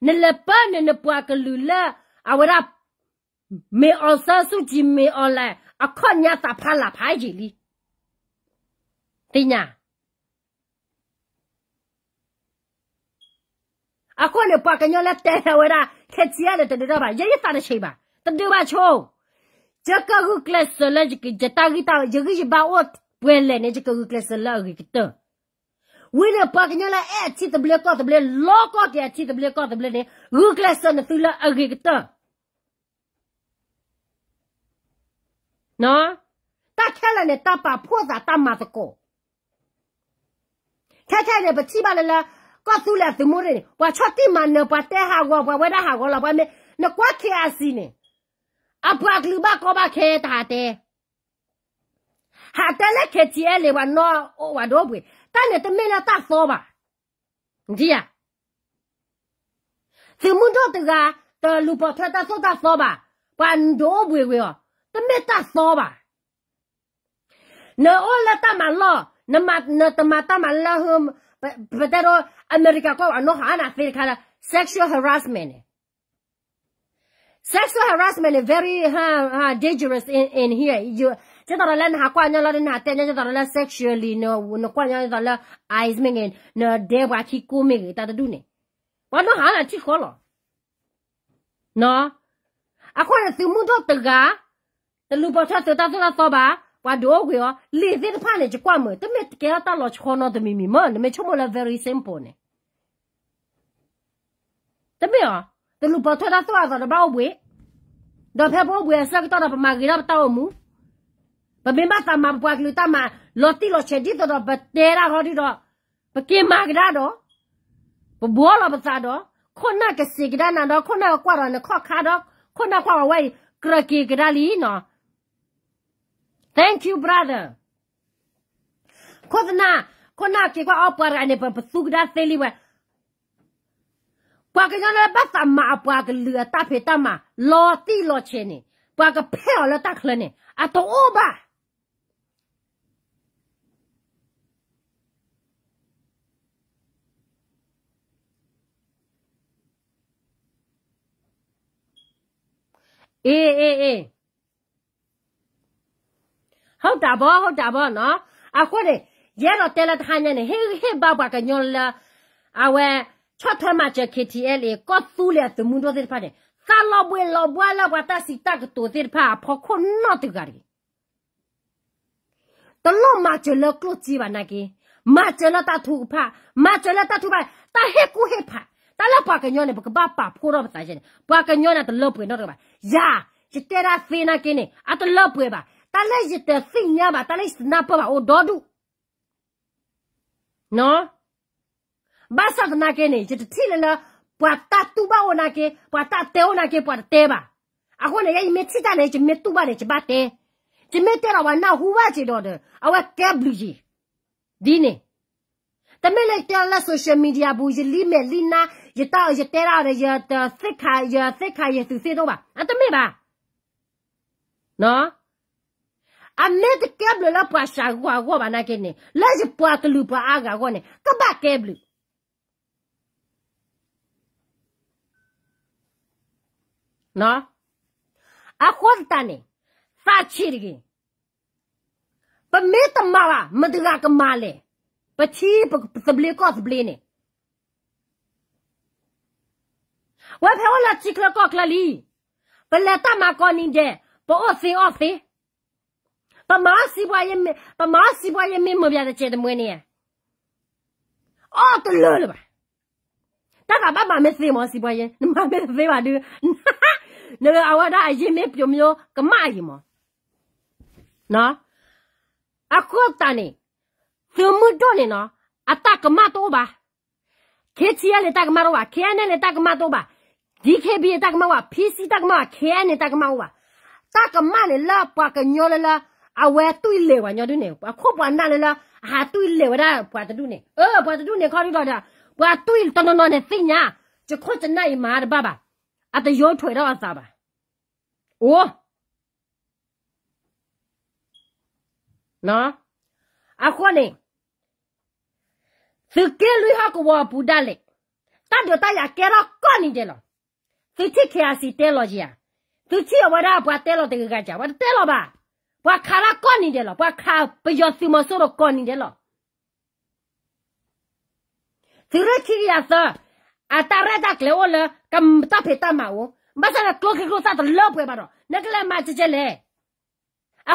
A: ne le pas ne ne pas que lula awara me on sa su ji me on la a khonya ta phala phai ji li tinya a ko le pa ka nya la te awara ke ti ya le te da ba ye ye ta de sei ba te de ba cho jaka gu class la ji ki jata gi ta ji gi ba ot pwe le ne jaka gu class la gi ta wile paknya la e chi te ble ko te ble lo ko te chi te ble ko te ble de gu klasa na tula agi kita no ta khala le ta pa pho za ta ma ko kha kha le ba chi ba la la ko tu la tu mo re wa cha ti ma na pa te ha go ba wa da ha go la ba me na kwa ke a si ne a pa klu ba ko ba ke ta te ha ta le ke ti e le wa no wa do bwe Tane te mena ta soba. Ndia. Te mundo te ga te lupo te ta so ta soba. Pando bwe we o. Te me ta soba. Na ola ta ma lo. Na ma na ta ma ta ma la hum. Pero America ko ano hana fil kala sexual harassment. Sexual harassment is very uh, uh, dangerous in, in here. You 这到了那关老人的天点，这到了 sexually 呢，那关键到了 eyes 面个，那得把去过敏个，大家都呢，我都好难去喝了，喏，啊，或者走木头的啊，那路跑车走到走到走吧，我多会哦，累死的怕呢就关门，都没给他打老去好那的秘密嘛，你们全部了 very simple 呢，怎没有？那路跑车他走啊走的把我喂，那他把我喂，是那个到了把马给他打我母。Pemimba tama mpwakili tama loti lo chedito do batera hodi do. Pake magda do. Bola bata do. Kona ke sigda na do. Kona kwa ro ne koka do. Kona kwa wai kraki gdali no. Thank you brother. Kodna kona ke kwa opara ne pa sugda seli wa. Pwakili na bata ma pwakili ta pe tama loti lo cheni. Pwakili pe lo takhle ne. Ato oba. O ba. Eh eh eh ဟုတ်တာဗောဟုတ်တာဗောနော်အခုလေရဲတော့တဲလာထိုင်းနေဟေဟေဘာဘာကညောလာအဝဲချော့ထမချ KTL ကောသူလေတမှုတော့တဲ့ဖာတယ်သာလောဘွေလောဘွာလာဘတာစီတကတူတဲ့ဖာဖို့ခွန်နော်တကရီတလုံးမချလကလုချီပါနာကေမချလတထူဖာမချလတထူဖာတာဟေကူဟေဖာတလပကညောနေပကပပဖိုးတော့ပါချင်းပကညောနေတလပွေတော့ပါယာချတဲရာဖေနာကင်းနေအတလပွေပါတာလိုက်ရတဲ့စိညာပါ တာလိုက်စနာပါအိုဒေါ်ဒူနော်ဘာသာတနာကဲနေချတိလလာပွာတာတူဘာဝနာကေပွာတာတဲဝနာကေပွာတဲပါအခုလည်းယမေချစ်တာလည်းချမေတူပါလည်းချပါတဲချမေတဲရဝနာဟူဝါချီတော့တယ်အဝကဲဘလူကြီးဒီနေတမဲလိုက်တလာဆိုရှယ်မီဒီယာဘူးရလီမဲလီနာ ရတာရတဲရရသစ်ခါရသစ်ခါရသူစေတော့ပါအတမဲပါနော်အမေတကဘလလာပါရှာကွာကွာဘာနာကင်းနေလာစပွားကလူပါအားကကွာနေကဘကဲဘလူနော်အခုတန်နေစာချီရကြီးပမေတမလာမဒကကမာလေပချီပစဘလီကောစဘလီနေ ဝါဖဲဝလာချိကလကောကလလီပလက်တမကောနင်းတဲ့ပေါ်အစီအစီပမာစီပွားရမပမာစီပွားရမမပြတဲ့ချေတမွေးနေအော်တလလပါတကဘာမမစီမစီပွားရနမမစီပါဒူနေအဝဒါအရင်မပြုံမျိုးကမအရင်မနော်အခုတန်နေသူမှုတော့နေနော်အတကမတော့ပါခေချီရလေတကမတော့ပါခဲနဲ့လေတကမတော့ပါ DKB tak mawa, PC tak mawa, KN tak mawa. Tak mane la pa ka nyole la awe tu ile wa nyodu ne. Pa ko pa nane la ha tu ile wa da pa tu ne. Eh pa tu ne ka ri da. Pa tu ile to no no ne sinya. Je ko te nai ma da baba. At the yo thwe da sa ba. Oh. No. Akone. Sikelu ha ko wa budale. Tadio taya kera koni je lo. ပါအတရောထွေတော့အစားပါအိုးနော်အခုနေစကေလူဟာကဝပူဒလေတတ်တော့တရကဲတော့ကောနေတယ်လို့သူချစ်ခရစီတဲလို့ကြီးသူချစ်ဝရဘွားတဲလို့တကကကြဝတဲလို့ပါဘွားခါလာကောနေတယ်လို့ဘွားခါပယောစီမဆိုတော့ကောနေတယ်လို့သူရချီရသအတာရတာကလေဝလကမ်တဖေတမဝမဆလာကလောကကစားတော့လောပွဲပါတော့နကလမချစ်ချလေအ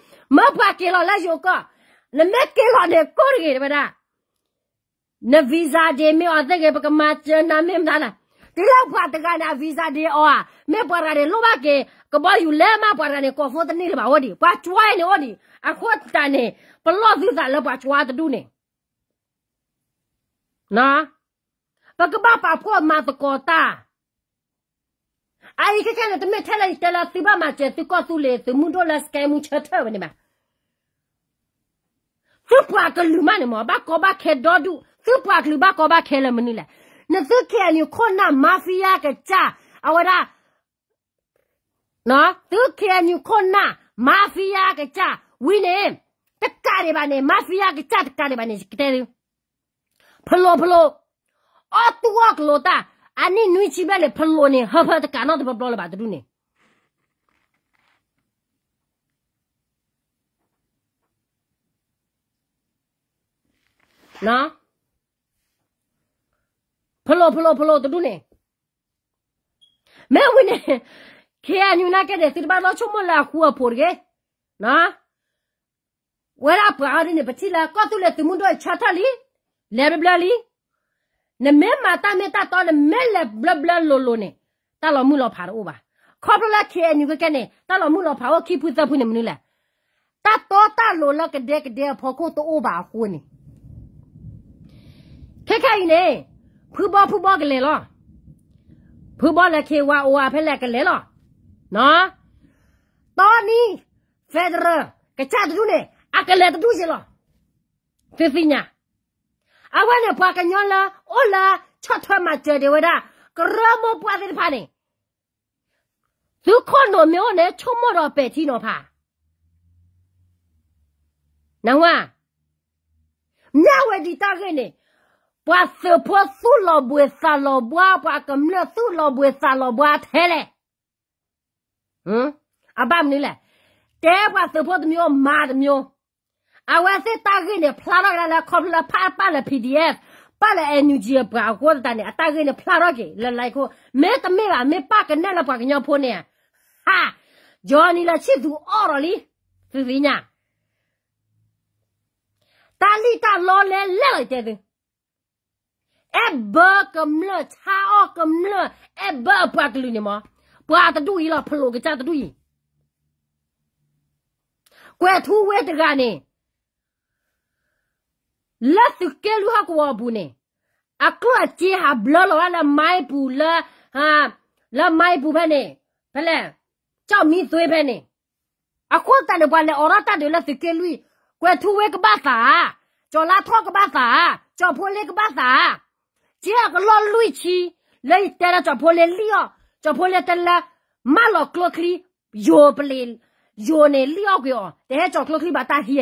A: မဖာကေလောလက်ယောကနမက်ကေလောနေကိုရီဗဒါနဗီဇာဒေမေအသက်ကေပကမချနာမေမနာဒီလောက်ဖတ်တကနာဗီဇာဒေအောမေပွာရတဲ့လောဘကေကဘယူလဲမပွာရတဲ့ကောဖို့တနေပါဝဒီပွာချွိုင်းနေဝဒီအခွတ်တန်နေပလော့သီသာလပွာချွာတဒူနေနာပကဘပါဖောမာတကောတာအိုင်ကကနတမေထဲလိုက်တလာသိပါမကျတိကောသူလေသူမွန်တော့လက်စကဲမှုချက်ထဝနေမှာ သူပွားကလူမနေမဘာကောဘာခဲဒေါ်ဒူသူပွားကလူဘာကောဘာခဲလမနီလာနသူခဲနီခေါနာမာဖီယာကချာအဝရာနော်သူခဲနီခေါနာမာဖီယာကချာဝီနေတက္ကရီပါနေမာဖီယာကချာတက္ကရီပါ နေကတဲ့ဖလိုဖလိုအတူဝကလိုတာအနိနွိချီပဲလေဖလိုနေဟဖတကနော်တပပလောပါတူနေနော်ဖလိုဖလိုဖလိုတူနေမဲဝင်နေခေအညူနာကတဲ့စစ်ပါတော့ချုံမလာခုအဖို့ကေနော်ဝဲရပါရနေပတိလာကောတူလေတမှုတော့ချတာလီလဲဘလလီနမဲမာတာမေတာတော့မဲလဲဘလဘလလိုလိုနေတာလောမှုလောဖာတော့ပါခေါပလာခေအညူကကနေတာလောမှုလောဖာဝခိဖူသဖူနေမနူလာတာတော့တာလိုလကတဲ့ကတဲ့ဖို့ကိုတော့ပါခုနေ ခက်ခိုင်နေဖူဘောဖူဘောကလေးလောဖူဘောလက်ခေဝါအိုဝါဖက်လက်ကလေးလောနော်တော်နီဖက်ဒရယ်ကချတ်တူနေအကလေးတူစီလောဖေဖီညာအဝနဲ့ပွားကညောလာအိုလာချတ်ထွတ်မှကျေတယ်ဝဒကရမပွားတဲ့ဖာနေသူခွန်တော်မျိုးနဲ့ချုံမတော်ပဲတီနော်ဖာနောင်ဝမြဝဒီတာခဲ့နေ ပွားစပွားဆူလောဘွေဆာလောဘွားပွားကမလဆူလောဘွေဆာလောဘွားထဲလေဟမ်အဘမနေလေတဲပွားစပွားတမျိုးမာတမျိုးအဝဲစစ်တာခင်းနေဖလာရလာခေါပလာဖာပါလာ PDF ပါလာ NUG ပွားကိုတန်နေအတာခင်းနေဖလာရကေလလိုက်ကိုမဲတမဲပါမဲပါကနေလာပွားကညဖိုးနေဟာဂျော်နီလာချစ်သူအော်ရလီဖီဖီညာတာလီတာလောလဲလဲလိုက်တဲ့ အဘကမလချာအကမလအဘပတ်လူနေမပွာတတူဤလာဖလိုကချတတူဤကွယ်ထူဝဲတကနေလက်သူကဲလူဟာကွာဘူးနေအခုအချီဟာဘလလောလာမိုင်ပူလာဟာလာမိုင်ပူဖဲနေဖလဲ ကြောက်မီသွေးဖဲနေအခုတန်တယ်ဘလေအော်ရတာတယ်လက်သူကဲလူကွယ်ထူဝဲကပါသာကျော်လာထော့ကပါသာကျော်ဖိုးလေးကပါသာကျဲကလောလူချီလေတဲရကျော်ဖိုးလေးလီယောကျော်ဖိုးလေးတလာမလောကလခလီယိုပလီယိုနေလီယောကျော်တဲကျော်ကလခလီဘာတာဟီယ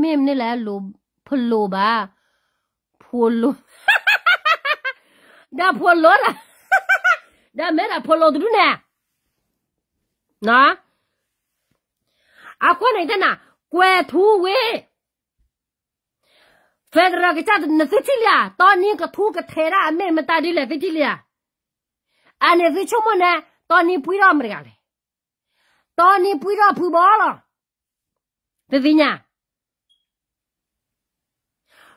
A: မင်းနဲ့လဲလိုဖလိုပါဖိုလိုဒါဖိုလိုလားဒါမဲဒါဖိုလိုတူနေနော်အခုနေတဲ့နာကွယ်ထူဝေဖက်ဒရကချတ်နသတိလျာတော်နင်းကထူကထဲရအမေမတာဒီလေသတိလျာအနေသချုံမနဲ့တော်နင်းပွေးရမရလေတော်နင်းပွေးရဖူဘောလားတသိညာ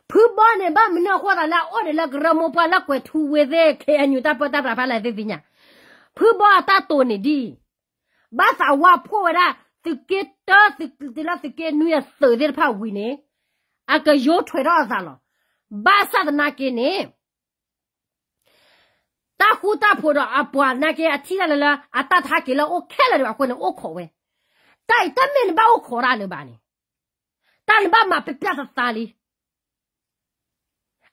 A: phubane ba mina khora la ore la gramo pa la kwe thu we de ke anyu ta pata pa la de dinya phuba ta to ni di ba sa wa pho ra siketa sikela sike nu ya so de pa wi ne a ka yo thwe ra sa lo ba sa da na ke ne ta khu ta pho ra a pwa na ke a thi la la a ta tha ke la o khe la ra ko ne o kho we tai ta men ba o kho ra le ba ni ta ba ma pe pya sa sa li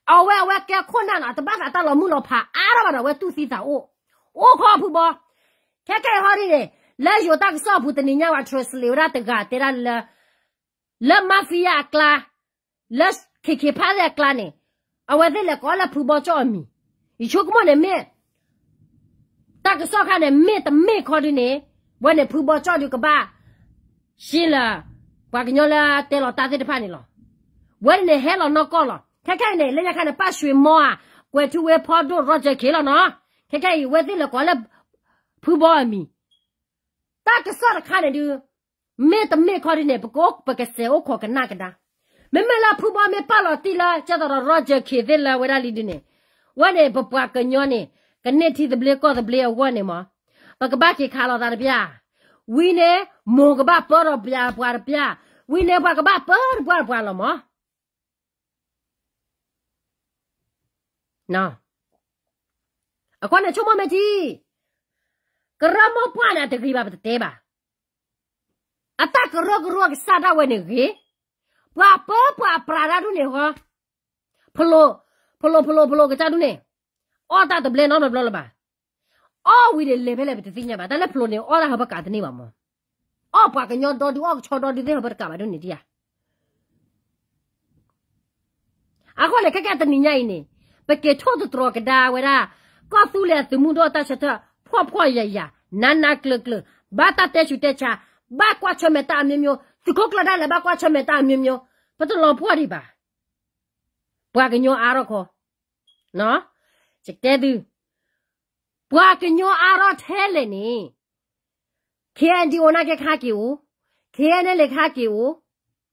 A: Awea 困难了都把 kona na 俺他妈的我肚 ta la muno pa aara wana 的，你娘 tufi ta 个得 ka pobo keke kkpa 在格 klanai a wea da la kola pobo cho mi i chu kuma na me ta kisau ka na. ချောဒီကဘာရှင်းလာဘာကညောလာတဲလောတာတဲ့တဖာနေလောဝဲနေဟဲလောနောကောလောခက်ခဲနေလေရခါနဲ့ပတ်ရွှေမောကွယ်ထူဝဲဖော်ဒိုရောဂျာခေလောနော်ခက်ခဲဝဲတဲ့လေကောလာဖူဘောမီတာကဆော့ခါနေဒူမေတမေခေါ်နေပကောပကစေအိုခေါ်ကနာကဒါမမလာဖူပါမေပါလာတီလာကျတော့ရောဂျခေသလာဝရလီဒနေဝနေပပွားကညောနေကနေတီဒဘလေကောဒဘလေဝနေမပကဘာကေခါလာတာဗျာဝီနေမောကဘာပေါ်တော့ဗျာပွားဗျာဝီနေပကဘာပေါ်ပွားပွားလမ နော်အခုနဲ့ချုံမမကြီးကရမောပွားနာတကီပါပတဲပါအတကရောကရောကစားတာဝဲနေကြီးပွာပွားပွားပရာရာဒုနေဟောဖလိုဖလိုဖလိုဖလိုကကြဒုနေအော်တာတဘလနော်ဘလလပါအော်ဝီလေလေပဲလေပတိညာပါဒါလည်းဖလိုနေအော်လာဟဘကာတနေပါမောအော်ပွားကညောတော်ဒီအော်ချောတော်ဒီတဲ့ဟဘကာပါဒုနေတီယာအခုလေကကတနိညာနေ ပကေထောတတော်ကဒါဝရာကောသူလေသူမှုတော့တချက်တော့ဖွာဖွာရရနာနာကလကလဘာတာတဲချူတဲချာဘာကွာချမတာမျိုးမျိုးသူခုတ်လာတယ်ဘာကွာချမတာမျိုးမျိုးပတလောဖွာဒီပါဘွာကညောအားတော့ခေါ်နော်ချက်တဲသူဘွာကညောအားတော့ထဲလေနေခေအန်ဒီဝနာကခါကီဝခေအန်လေခါကီဝ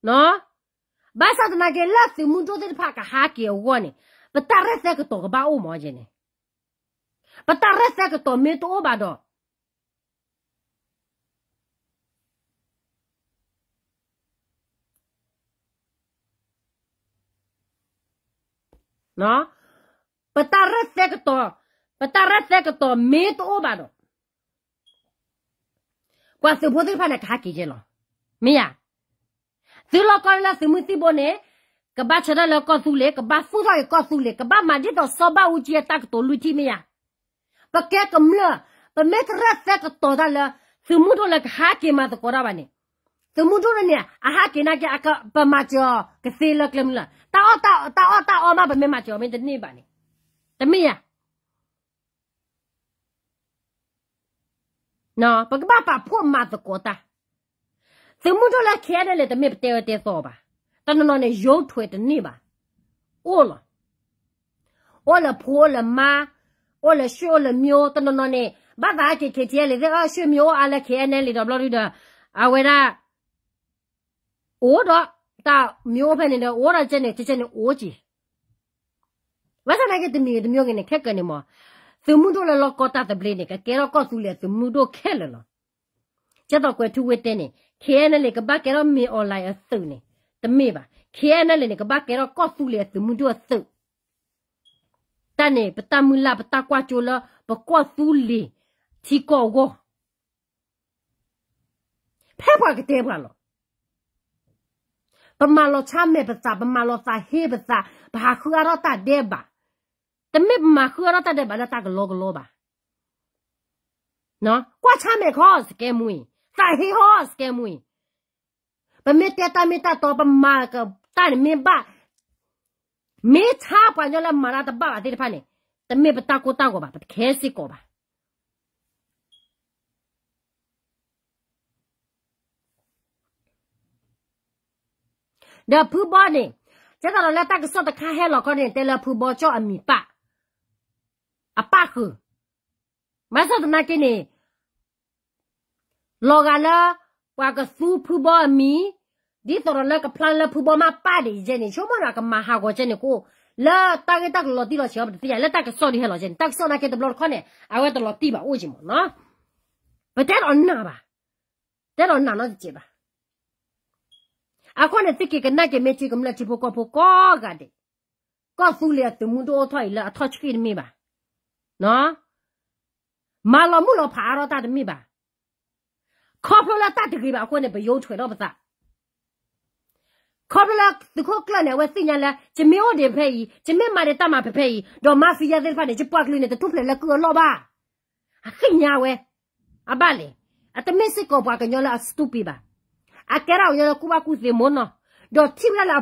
A: နော်ဘာသာတနာကလက်သူမှုတို့တဲ့ဖာကဟာကီဝနေ ပတရက်သက်ကတော့ဘာအိုမောခြင်းနေပတရက်သက်ကတော့မေတိုဘာတော့နော်ပတရက်သက်ကတော့ပတရက်သက်ကတော့မေတိုဘာတော့ ကွာစဖို့တဲ့ဖာနဲ့ခါကြည့်ကြလောမင်းရသူလောကလာစမှုတိဘနေကဘာချရလကောသူလေကဘာဖူရကောသူလေကဘာမဒီတော့စဘာဦးကြီးတက်တော့လူတီမရ ba ke kam la ba me tra sa ka to da la su mu do la ha ke ma to ko ra ba ne su mu do ne a ha ke na ke aka ba ma jo ke se la klem la ta o ta ta o ta o ma ba me ma jo me de ni ba ne de mi ya နော်ပကပပဖို့မတ်ကိုတာသမုဒလာခဲတယ်လေတမေတဲတဲသောပါ တနနော်နေရုပ်ထွေတနေပါအိုးလားအိုးလဖိုးလမအိုးလရှိုးလမျိုးတနနော်နေဘာသာကေကေတဲလေအရှိမျိုးအလခဲနေလေတော့ဘလို့ရအဝဲရာအိုးတော့တာမျိုးဖက်နေတော့အိုးရချက်နေချက်ချက်နေအိုးကြီးဝါသနာကတမီတမျိုးကနေခက်ကနေမောသူမှုတို့လောကတာတဘလနေကကဲတော့ကောသူလေသူမှုတို့ခဲလလောကျတော့ကွယ်ထူဝတဲ့နေခဲနေလေကဘာကဲတော့မီအွန်လိုင်းအသုနေ တမေပါခဲနေလေကဘာကဲတော့ကောသူလေသူမှုတို့သုတနေပတမူလာပတကွာချိုလပကွာသူလီချီကောကိုဖဲပွားကတဲ့ပါလောပမာလောချမ်းမဲ့ပစာပမာလောစာဟေပစာဘာခူရတာတဲ့ပါတမစ်မှာခရတာတဲ့ဘာလာတကလောကလောပါနော်ကွာချမယ်ခေါ်စကဲမွေစာဟီဟောစကဲမွေ ပမစ်တတမစ်တတော့ပမာကတန်မင်ပါမေ ချာပညလာမာရတပါအတိဖာနေတမစ်ပတကိုတောက်ကိုပါပခဲစီကိုပါဒါဖူဘောနေကျတော့လက်တကစောတခါဟဲလော်ကောနေတယ်လဖူဘောချောအမီပါအပခုမဆတ်နာကိနေလောကလာပွားကစူဖူဘောမီဒီတော်လကပလန်လဖူဘောမပါဒီဂျနေချိုမနာကမဟာကိုဂျနေကိုလာတာကတက်လော်တီလော်ချောတိရလက်တက်ဆော်ဒီဟဲလော်ဂျနေတက်ဆော်နာကေတဘလော်ခေါနေအဝဲတော်လော်တီပါအိုဂျီမနော်ဘတဲ့တော့နာပါတဲ့တော့နာနော်ကြည့်ပါအခုနဲ့တိကကနကမေချီကမလက်ချဖို့ကောဖို့ကောကတဲ့ကောဖူလေတမှုတော့ထိုင်လာအထောက်ချကိမိပါနော်မာလမှုလဖာရတာတမိပါ ခေါပလာတတကြီးပါအခုနဲ့ဘယုံထွေတော့ပစခေါပလာတခုကလနဲ့ဝစညာလာချမေိုဒီဖေးချမေမာရတမဖေးတော့မာဖီယာတဲ့ဖာနဲ့ချပွားကလူနဲ့တူဖလေလကူလောပါအခညာဝဲအဘလေအတမစ်စကောပွားကညောလာစတူပီပါအကရာယောကူဘာကူစီမိုနောတော့တိလာ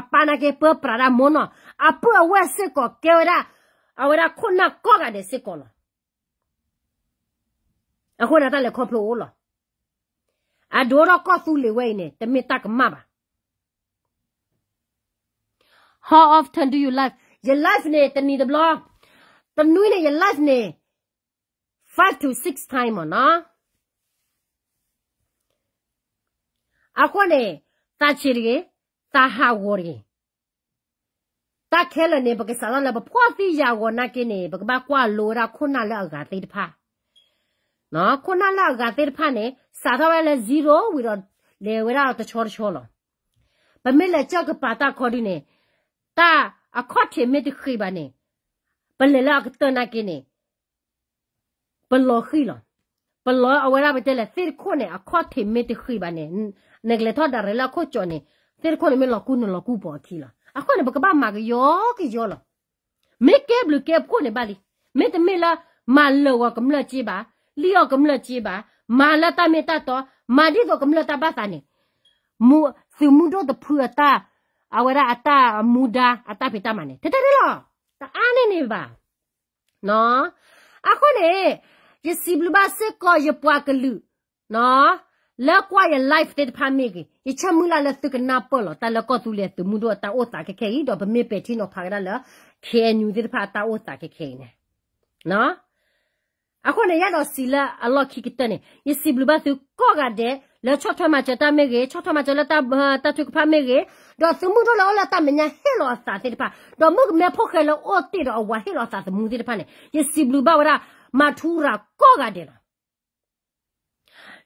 A: အပနာကေပပရာမိုနောအပဝဲစကောကေဝရာ ahora kuna koga de sikola ahora dale koplo ola adoro ko thule weine te mitak maba how often do you live your life ne te ni de blo te nui ne your life ne 5 to 6 time ona akone ta chirige ta ha wori တာခဲလနေပကစားလာဘဖွာစီယာဝနာကိနေဘကဘကွာလိုရာခုနလာကတိတဖာ နော်ခုနလာကတိတဖာနေစာသဝဲလေ0ဝီတော့လေဝရာတချောချောလောပမေလေကြောက်ကပါတာခေါ်ဒီနေတာအခွတ်ချေမေတခိပါနေပလေလာကတနာကိနေပလောခိလောပလောအဝရာဘတဲလေသစ်ခုနေအခွတ်ချေမေတခိပါနေနေကလေထော်ဒါရလာခုချောနေသစ်ခုနေမေလောကူနလောကူပေါ်ခီလားအခုနေဘကဘာမာကယောကယောလမေကေဘလကေပကိုနေပါလီမေတမေလာမာလောကမလကြည့်ပါ လီယောကမလကြည့်ပါမာလာတမေတတော့မာဒီတော့ကမလတပါသနေမူစီမူတော့တဖူတာအဝရအတာမူဒါအတာဖေတမနေတတရလောတအားနေနေပါနော်အခုနေယစီဘလဘာစကောယပွားကလူနော်လက်ကွာရဲ့ life တဲ့ဖာမေကြီးယချမူလာလက်စကနာပေါ်လို့တလကောသူလေသူမှုတော့တာအိုတာကခဲဤတော့ဗမေပဲတီနော်ဖာရလာခဲညူတဲ့ဖာတာအိုတာကခဲနေနော် အခုနေရတော့စီလာအလော့ခိကတနေယစီဘလူဘသူကောကတဲ့လက်ချော့ထမချတာမေကြီးချော့ထမချလတာတတုကဖာမေကြီးတော့သူမှုတော့လောလာတမညာဟဲလောစာတဲ့ဖာတော့မှုမေဖို့ခဲလောအိုတီတော့ဝါဟဲလောစာသမှုတဲ့ဖာနေယစီဘလူဘဝရမထူရာကောကတဲ့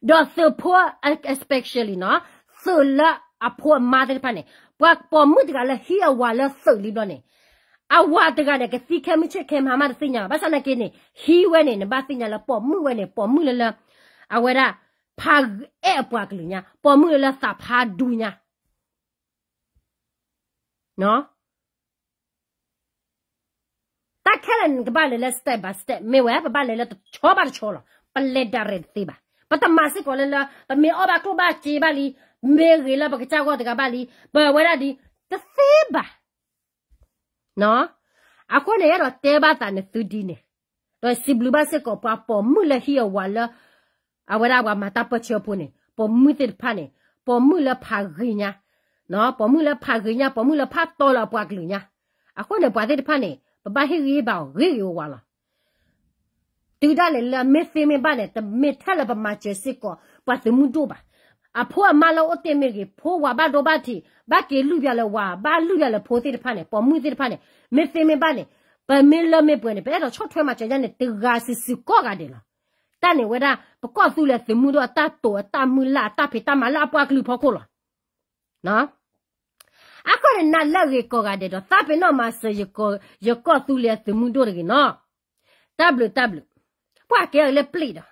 A: do support especially no so la apo mother pane wa po mu de la hi wa la so li do ne a wa de ga ne ke si ke mi che ke ma ma de sinya ba sa na ke ne hi we ne ne ba sinya la po mu we ne po mu la la a wa da pha e po ka lu nya po mu la sa pha du nya no ta kele ni ba le le step by step me we ba le le to cho ba cho lo pa le da re ti ba pa ta ma si ko le la ta me o ba ko ba chi ba li me re la ba ka cha ko ta ba li ba we da di ta se ba no a ko ne ro te ba ta ne tu di ne to si blu ba se ko pa po mu le hi wa la a we da wa ma ta pa cho pu ne po mu te pa ne po mu le pa ri nya no po mu le pa ri nya po mu le pa to la pa glu nya a ko ne pa te pa ne ပပဟိရီဘောရီယောဝါလာတူဒါလေလာမေဖေမေဘာလေတမေထလာပမာချေစစ်ကောပတ်တမှုတို့ပါ အဖိုးအမလောအတင်မေကြီးဖိုးဝါဘတော့ဘာတီဘာကေလူပြလဲဝါဘာလူပြလဲဖိုးတိတဖာနေပေါ်မှုတိတဖာနေမေဖေမေဘာနေပမေလမေပွနေပဲတော့ချော့ထွဲမှာကျန်တဲ့တဂါစစ်စစ်ကောကတယ်လားတန်နေဝဒပကော့သူလဲသမှုတော့တတ်တော်တမှုလာတဖေတမလာပွားကလူဖော်ခိုလားနော်အခုလည်းနာလက်ရေကောကတဲ့တော့သပင်တော့မဆရကောရကောသူလေသူမှုတို့ရကနော် w w ပွားကဲလေပလီတော့